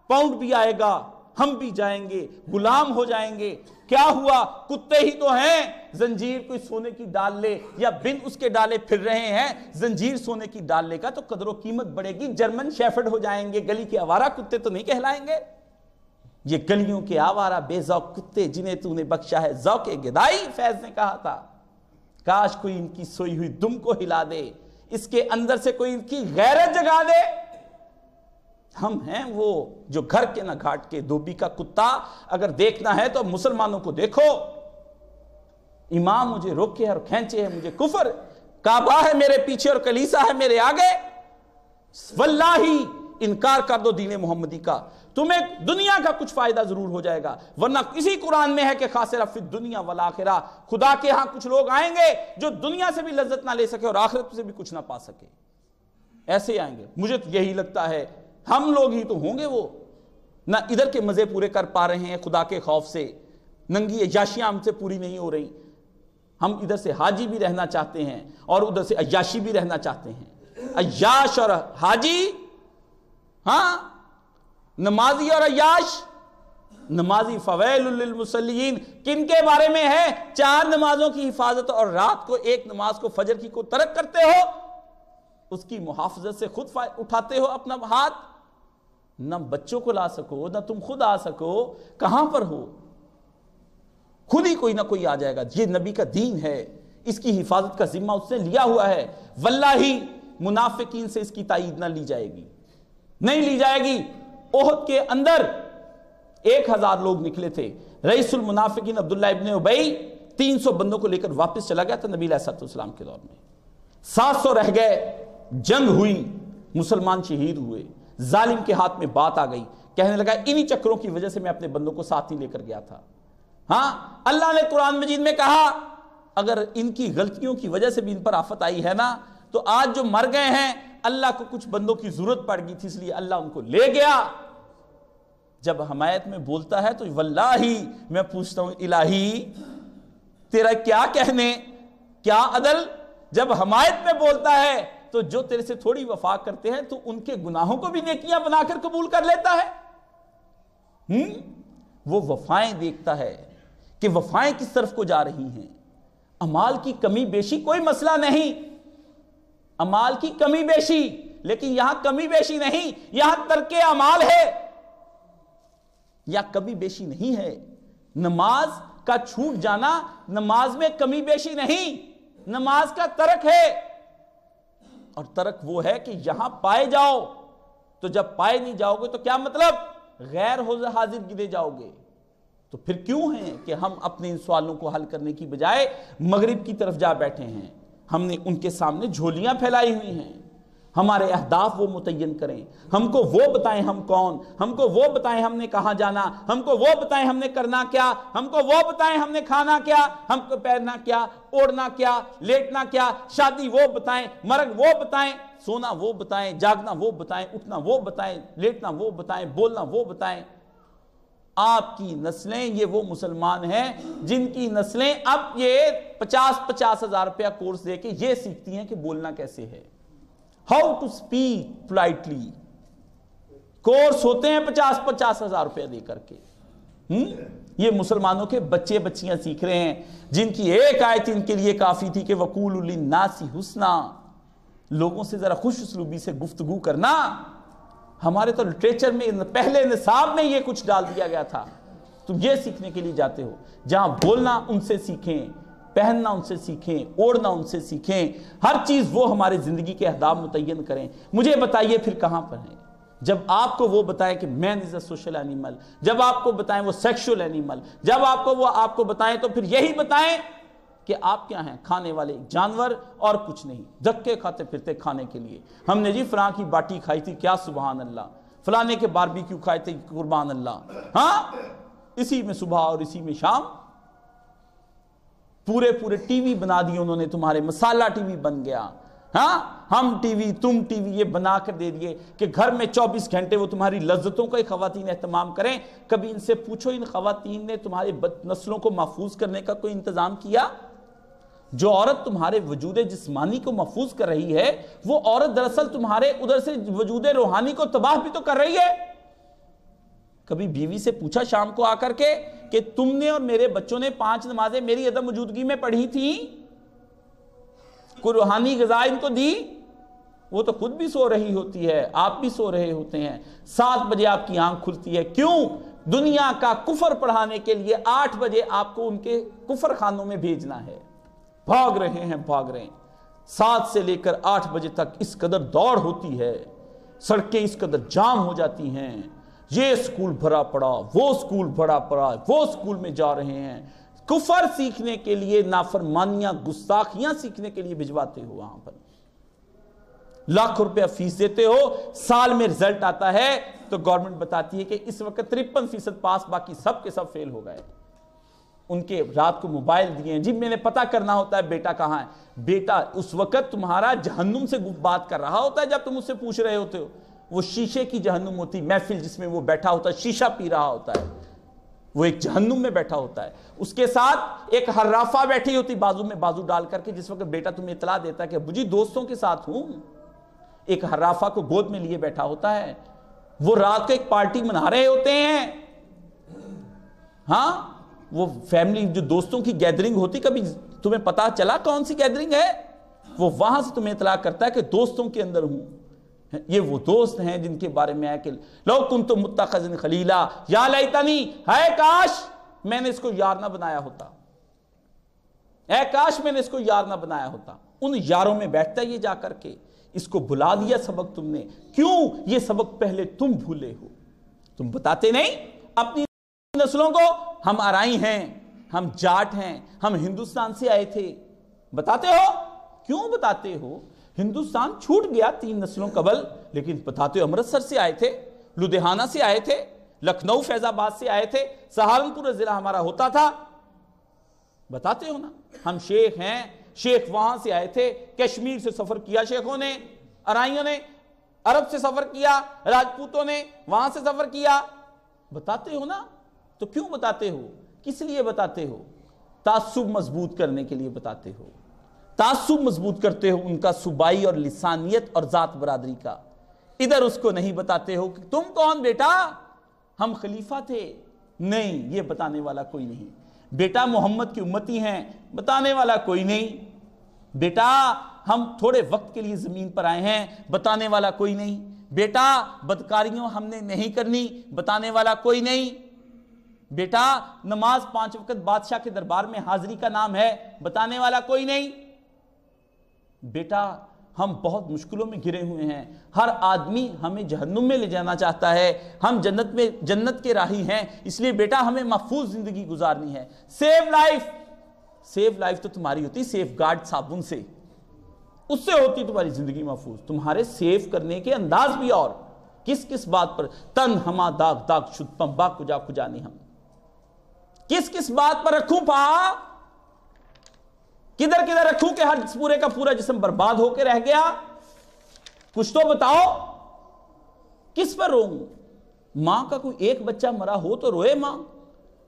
پاؤنڈ بھی آئے گا، ہم بھی جائیں گے، غلام ہو جائیں گے۔ کیا ہوا؟ کتے ہی تو ہیں۔ زنجیر کوئی سونے کی ڈال لے یا بن اس کے ڈالے پھر رہے ہیں۔ زنجیر سونے کی ڈال لے کا تو قدر و قیمت بڑھے گی۔ جرمن شیفرڈ ہو جائیں گے، گلی کے آوارہ کتے تو نہیں کہلائیں گے۔ یہ گلیوں کے آوارہ بے ذوق کتے جنہیں تو نے بخشا ہے، ذوق گدائی فیض نے کہا تھا۔ کاش کوئی ان کی سوئی ہوئی دم کو ہلا دے، اس کے اندر سے کوئی ان کی غیرت جگا دے۔ ہم ہیں وہ جو گھر کے نہ گھاٹ کے دوبی کا کتا، اگر دیکھنا ہے تو مسلمانوں کو دیکھو۔ امام مجھے روکے اور کھینچے ہے مجھے کفر۔ کعبہ ہے میرے پیچھے اور کلیسا ہے میرے آگے۔ واللہ انکار کر دو دین محمدی کا۔ تمہیں دنیا کا کچھ فائدہ ضرور ہو جائے گا۔ ورنہ کسی قرآن میں ہے کہ خاصر فی دنیا والآخرہ، خدا کے ہاں کچھ لوگ آئیں گے جو دنیا سے بھی لذت نہ لے سکے اور آخرت سے بھی کچھ نہ پا سکے۔ ایسے آئیں گے۔ مجھے تو یہی لگتا ہے، ہم لوگ ہی تو ہوں گے وہ۔ نہ ادھر کے مزے پورے کر پا رہے ہیں خدا کے خوف سے۔ ننگی عیاشیاں ہم سے پوری نہیں ہو رہی۔ ہم ادھر سے حاجی بھی رہنا چاہتے ہیں اور ادھر سے عیاشی بھی رہنا چاہتے ہیں۔ عیاش اور حاجی ہاں نمازی اور عیاش؟ نمازی فویل للمسلین کن کے بارے میں ہے؟ چار نمازوں کی حفاظت اور رات کو ایک نماز کو فجر کی کو ترک کرتے ہو۔ اس کی محافظت سے خود اٹھاتے ہو اپنا ہاتھ۔ نہ بچوں کو لا سکو، نہ تم خود آ سکو۔ کہاں پر ہو؟ خود ہی کوئی نہ کوئی آ جائے گا۔ یہ نبی کا دین ہے۔ اس کی حفاظت کا ذمہ اس نے لیا ہوا ہے۔ واللہ منافقین سے اس کی تائید نہ لی جائے گی۔ نہیں لی جائے گی۔ عہد کے اندر ایک ہزار لوگ نکلے تھے۔ رئیس المنافقین عبداللہ ابن عبی تین سو بندوں کو لے کر واپس چلا گیا تھا نبی علیہ السلام کے دور میں۔ سات سو رہ گئے، جنگ ہوئی، مسلمان شہید ہوئے۔ ظالم کے ہاتھ میں بات آ گئی۔ کہنے لگا، انہی چکروں کی وجہ سے میں اپنے بندوں کو ساتھ ہی لے کر گیا تھا۔ ہاں اللہ نے قرآن مجید میں کہا، اگر ان کی غلطیوں کی وجہ سے بھی ان پر آفت آئی ہے نا، تو آج جو مر گئے ہیں اللہ کو کچھ بندوں کی ضرورت پڑ گئی تھی، اس لیے اللہ ان کو لے گیا۔ جب حمایت میں بولتا ہے تو واللہ میں پوچھتا ہوں، الہی، تیرا کیا کہنے؟ کیا عدل؟ جب حمایت میں بولتا ہے تو جو تیرے سے تھوڑی وفا کرتے ہیں تو ان کے گناہوں کو بھی نیکیاں بنا کر قبول کر لیتا ہے۔ ہم؟ وہ وفائیں دیکھتا ہے کہ وفائیں کس طرف کو جا رہی ہیں۔ امال کی کمی بیشی کوئی مسئلہ نہیں۔ امال کی کمی بیشی، لیکن یہاں کمی بیشی نہیں، یہاں ترک امال ہے۔ یا کمی بیشی نہیں ہے۔ نماز کا چھوٹ جانا نماز میں کمی بیشی نہیں، نماز کا ترک ہے۔ اور ترک وہ ہے کہ یہاں پائے جاؤ۔ تو جب پائے نہیں جاؤ گے تو کیا مطلب؟ غیر حاضر گرے جاؤ گے۔ تو پھر کیوں ہیں کہ ہم اپنے ان سوالوں کو حل کرنے کی بجائے مغرب کی طرف جا بیٹھے ہیں؟ ہم نے ان کے سامنے جھولیاں پھیلائی ہوئی ہیں۔ ہمارے اہداف وہ متعین کریں۔ ہم کو وہ بتائیں ہم کون۔ ہم کو وہ بتائیں ہم نے کہاں جانا۔ ہم کو وہ بتائیں ہم نے کرنا کیا۔ ہم کو وہ بتائیں ہم نے کھانا کیا۔ ہم کو پہننا کیا اوڑنا کیا، لیٹنا کیا۔ شادی وہ بتائیں، مرگ وہ بتائیں۔ سونا وہ بتائیں، جاگنا وہ بتائیں، اٹھنا وہ بتائیں، لیٹنا وہ بتائیں، بولنا وہ بتائیں۔ آپ کی نسلیں یہ وہ مسلمان ہیں جن کی نسلیں اب یہ پچاس پچاس ہزار روپیہ کورس دے کے یہ سیکھتی ہیں کہ بولنا کیسے ہے۔ How to speak politely course ہوتے ہیں پچاس پچاس ہزار روپے دے کر کے۔ یہ مسلمانوں کے بچے بچیاں سیکھ رہے ہیں۔ جن کی ایک آیت ان کے لیے کافی تھی کہ وکول الناسی حسنا۔ لوگوں سے ذرا خوش اسلوبی سے گفتگو کرنا۔ ہمارے تو لٹریچر میں پہلے نصاب میں یہ کچھ ڈال دیا گیا تھا۔ تم یہ سیکھنے کے لیے جاتے ہو۔ جہاں بولنا ان سے سیکھیں، پہننا ان سے سیکھیں اوڑنا ان سے سیکھیں، ہر چیز وہ ہمارے زندگی کے اہداب متعین کریں۔ مجھے بتائیے پھر کہاں پر ہیں؟ جب آپ کو وہ بتائیں کہ مین از اے سوشل اینیمل جب آپ کو بتائیں وہ سیکشل اینیمل جب آپ کو وہ آپ کو بتائیں تو پھر یہی بتائیں کہ آپ کیا ہیں؟ کھانے والے جانور اور کچھ نہیں۔ دھکے کھاتے پھرتے کھانے کے لیے۔ ہم نے جی فلاں کی باٹی کھائی تھی، کیا سبحان اللہ۔ فلانے کے باربی کیوں کھائے تھے، قربان اللہ۔ ہاں؟ اسی میں صبح اور اسی میں شام۔ پورے پورے ٹی وی بنا دیے انہوں نے، تمہارے مسالہ ٹی وی بن گیا۔ ہاں؟ ہم ٹی وی، تم ٹی وی، یہ بنا کر دے دیے کہ گھر میں چوبیس گھنٹے وہ تمہاری لذتوں کا خواتین اہتمام کریں۔ کبھی ان سے پوچھو ان خواتین نے تمہارے نسلوں کو محفوظ کرنے کا کوئی انتظام کیا؟ جو عورت تمہارے وجود جسمانی کو محفوظ کر رہی ہے، وہ عورت دراصل تمہارے ادھر سے وجود روحانی کو تباہ بھی تو کر رہی ہے۔ کبھی بیوی سے پوچھا شام کو آ کر کے کہ تم نے اور میرے بچوں نے پانچ نمازیں میری عدم موجودگی میں پڑھی تھی؟ کوئی روحانی غذا ان کو دی؟ وہ تو خود بھی سو رہی ہوتی ہے، آپ بھی سو رہے ہوتے ہیں۔ سات بجے آپ کی آنکھ کھلتی ہے۔ کیوں؟ دنیا کا کفر پڑھانے کے لیے آٹھ بجے آپ کو ان کے کفر خانوں میں بھیجنا ہے۔ بھاگ رہے ہیں، بھاگ رہے ہیں۔ سات سے لے کر آٹھ بجے تک اس قدر دوڑ ہوتی ہے، سڑکیں اس قدر جام ہو جاتی ہیں۔ یہ سکول بھرا پڑا، وہ سکول بھرا پڑا، وہ سکول میں جا رہے ہیں۔ کفر سیکھنے کے لیے، نافرمانیاں، گستاخیاں سیکھنے کے لیے بھجواتے ہو وہاں پر۔ لاکھ روپیہ فیس دیتے ہو، سال میں رزلٹ آتا ہے تو گورنمنٹ بتاتی ہے کہ اس وقت ترپن فیصد پاس، باقی سب کے سب فیل ہو گئے۔ ان کے رات کو موبائل دیے ہیں۔ جی میں نے پتا کرنا ہوتا ہے بیٹا کہاں ہے۔ بیٹا، اس وقت تمہارا جہنم سے بات کر رہا ہوتا ہے جب تم اس سے پوچھ رہے ہوتے ہو۔ وہ شیشے کی جہنم ہوتی، محفل جس میں وہ بیٹھا ہوتا ہے شیشہ پی رہا ہوتا ہے۔ وہ ایک جہنم میں بیٹھا ہوتا ہے۔ اس کے ساتھ ایک حرافہ بیٹھی ہوتی بازو میں بازو ڈال کر کے، جس وقت بیٹا تمہیں اطلاع دیتا ہے کہ بجی دوستوں کے ساتھ ہوں۔ ایک حرافہ کو گود میں لیے بیٹھا ہوتا ہے۔ وہ رات کو ایک پارٹی منا رہے ہوتے ہیں۔ ہاں؟ وہ فیملی جو دوستوں کی گیدرنگ ہوتی، کبھی تمہیں پتا چلا کون سی گیدرنگ ہے؟ وہ وہاں سے تمہیں اطلاع کرتا ہے کہ دوستوں کے اندر ہوں۔ یہ وہ دوست ہیں جن کے بارے میں آیا کہ لو کن تو متخذ خلیلا، یا لیتنی ہے کاش، میں نے اس کو یار نہ بنایا ہوتا۔ اے کاش، میں نے اس کو یار نہ بنایا ہوتا۔ ان یاروں میں بیٹھتا یہ جا کر کے، اس کو بلا دیا سبق تم نے۔ کیوں یہ سبق پہلے تم بھولے ہو؟ تم بتاتے نہیں؟ اپنی نسلوں کو ہم آرائی ہیں، ہم جاٹ ہیں، ہم ہندوستان سے آئے تھے۔ بتاتے ہو؟ کیوں بتاتے ہو؟ ہندوستان چھوٹ گیا تین نسلوں قبل، لیکن بتاتے ہو امرتسر سے آئے تھے، لدھیانہ سے آئے تھے، لکھنؤ، فیض آباد سے آئے تھے، سہارنپور ضلع ہمارا ہوتا تھا۔ بتاتے ہو نا؟ ہم شیخ ہیں، شیخ وہاں سے آئے تھے، کشمیر سے سفر کیا شیخوں نے ارائیوں نے، عرب سے سفر کیا، راجپوتوں نے، وہاں سے سفر کیا۔ بتاتے ہو نا؟ تو کیوں بتاتے ہو؟ کس لیے بتاتے ہو؟ تعصب مضبوط کرنے کے لیے بتاتے ہو۔ تعصب مضبوط کرتے ہو ان کا صوبائی اور لسانیت اور ذات برادری کا۔ ادھر اس کو نہیں بتاتے ہو کہ تم کون بیٹا؟ ہم خلیفہ تھے۔ نہیں، یہ بتانے والا کوئی نہیں۔ بیٹا محمد کی امتی ہیں، بتانے والا کوئی نہیں۔ بیٹا، ہم تھوڑے وقت کے لیے زمین پر آئے ہیں، بتانے والا کوئی نہیں۔ بیٹا بدکاریوں ہم نے نہیں کرنی، بتانے والا کوئی نہیں۔ بیٹا، نماز پانچ وقت بادشاہ کے دربار میں حاضری کا نام ہے، بتانے والا کوئی نہیں۔ بیٹا، ہم بہت مشکلوں میں گرے ہوئے ہیں۔ ہر آدمی ہمیں جہنم میں لے جانا چاہتا ہے۔ ہم جنت میں، جنت کے راہی ہیں۔ اس لیے بیٹا، ہمیں محفوظ زندگی گزارنی ہے۔ Save life. سیو لائف تو تمہاری ہوتی سیف گارڈ صابن سے۔ اس سے ہوتی تمہاری زندگی محفوظ۔ تمہارے سیف کرنے کے انداز بھی اور۔ کس کس بات پر تن، ہما، داغ داغ، شد، پمبا، کجا کجا، نہیں ہم۔ کس کس بات پر رکھوں پا؟ کدھر کدھر رکھوں کہ ہر پورے کا پورا جسم برباد ہو کے رہ گیا؟ کچھ تو بتاؤ، کس پر رو ماں کا کوئی ایک بچہ مرا ہو تو روئے ماں۔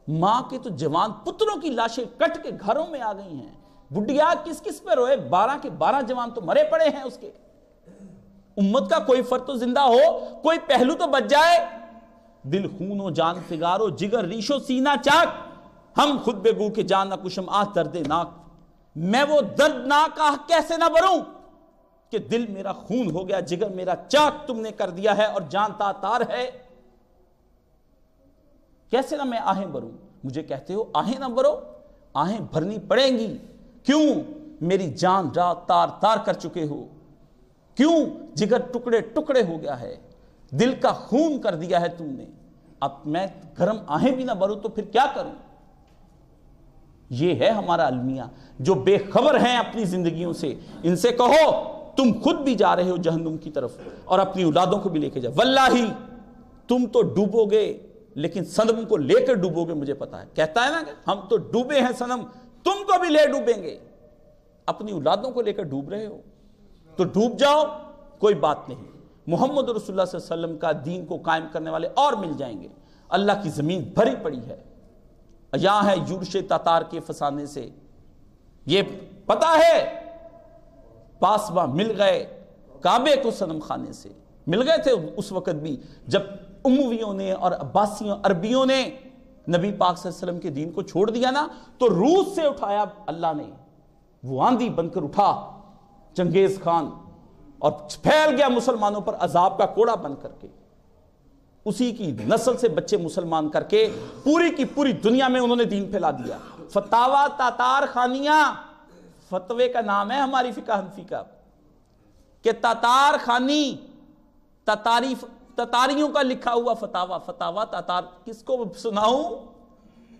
ماں کے تو جوان پتروں کی لاشیں کٹ کے گھروں میں آ گئی ہیں۔ بڈیا کس کس پہ روئے؟ بارہ کے بارہ جوان تو مرے پڑے ہیں اس کے۔ امت کا کوئی فرد تو زندہ ہو، کوئی پہلو تو بچ جائے۔ دل خون و جان فگارو جگر، ریشو سینہ چاک۔ ہم خود بے گو کے جان نہ کشم آہ درد ناک۔ میں وہ دردناک آہ کیسے نہ بروں کہ دل میرا خون ہو گیا، جگر میرا چاک تم نے کر دیا ہے اور جانتا تار ہے۔ کیسے نہ میں آہیں بروں مجھے کہتے ہو، آہیں نہ برو آہیں بھرنی پڑیں گی۔ کیوں؟ میری جان رات تار تار کر چکے ہو۔ کیوں؟ جگر ٹکڑے ٹکڑے ہو گیا ہے۔ دل کا خون کر دیا ہے تم نے۔ اب میں گرم آہیں بھی نہ بروں تو پھر کیا کروں؟ یہ ہے ہمارا المیہ، جو بے خبر ہیں اپنی زندگیوں سے۔ ان سے کہو، تم خود بھی جا رہے ہو جہنم کی طرف اور اپنی اولادوں کو بھی لے کے جاؤ۔ واللہ تم تو ڈوبو گے، لیکن سنم کو لے کر ڈوبو گے، مجھے پتا ہے۔ کہتا ہے نا کہ ہم تو ڈوبے ہیں سنم تم کو بھی لے ڈوبیں گے۔ اپنی اولادوں کو لے کر ڈوب رہے ہو۔ تو ڈوب جاؤ، کوئی بات نہیں۔ محمد رسول اللہ صلی اللہ علیہ وسلم کا دین کو قائم کرنے والے اور مل جائیں گے۔ اللہ کی زمین بھری پڑی ہے۔ یہاں ہے یورش تاتار کے فسانے سے۔ یہ پتا ہے پاسبہ مل گئے کعبے کو سنم خانے سے۔ مل گئے تھے اس وقت بھی جب امویوں نے اور عباسیوں، عربیوں نے نبی پاک صلی اللہ علیہ وسلم کے دین کو چھوڑ دیا نا، تو روس سے اٹھایا اللہ نے۔ وہ آندھی بن کر اٹھا چنگیز خان اور پھیل گیا مسلمانوں پر عذاب کا کوڑا بن کر کے۔ اسی کی نسل سے بچے مسلمان کر کے پوری کی پوری دنیا میں انہوں نے دین پھیلا دیا۔ فتاوا تاتار خانیاں، فتوے کا نام ہے ہماری فقہ حنفی کا، کہ تاتار خانی تتاری کا لکھا ہوا فتاوا فتاوا تاتار، کس کو سناؤں؟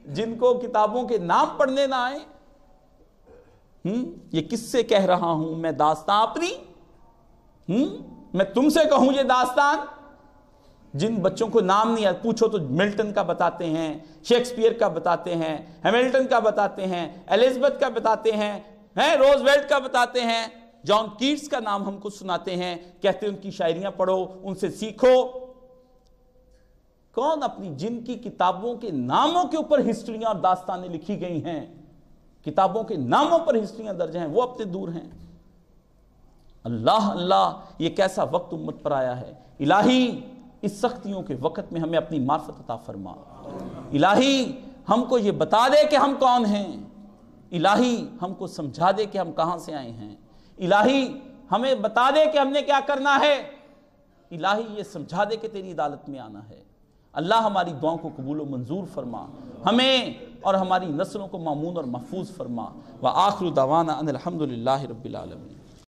جن کو کتابوں کے نام پڑھنے نہ آئے یہ کس سے کہہ رہا ہوں؟ میں داستان اپنی میں تم سے کہوں یہ داستان؟ جن بچوں کو نام نہیں پوچھو تو ملٹن کا بتاتے ہیں، شیکسپیئر کا بتاتے ہیں، ہیملٹن کا بتاتے ہیں ایلزبتھ کا بتاتے ہیں روز ویلٹ کا بتاتے ہیں۔ جان کیٹس کا نام ہم کو سناتے ہیں، کہتے ہیں ان کی شاعریاں پڑھو، ان سے سیکھو۔ کون اپنی جن کی کتابوں کے ناموں کے اوپر ہسٹریاں اور داستانیں لکھی گئی ہیں؟ کتابوں کے ناموں پر ہسٹریاں درج ہیں، وہ اپنے دور ہیں۔ اللہ اللہ، یہ کیسا وقت امت پر آیا ہے؟ الہی اس سختیوں کے وقت میں ہمیں اپنی معرفت عطا فرما۔ الہی، ہم کو یہ بتا دے کہ ہم کون ہیں۔ الہی، ہم کو سمجھا دے کہ ہم کہاں سے آئے ہیں۔ الہی، ہمیں بتا دے کہ ہم نے کیا کرنا ہے۔ الہی، یہ سمجھا دے کہ تیری عدالت میں آنا ہے۔ اللہ ہماری دعاؤں کو قبول و منظور فرما۔ ہمیں اور ہماری نسلوں کو معمون اور محفوظ فرما۔ و آخر دعوانا ان الحمد للہ رب العالمین۔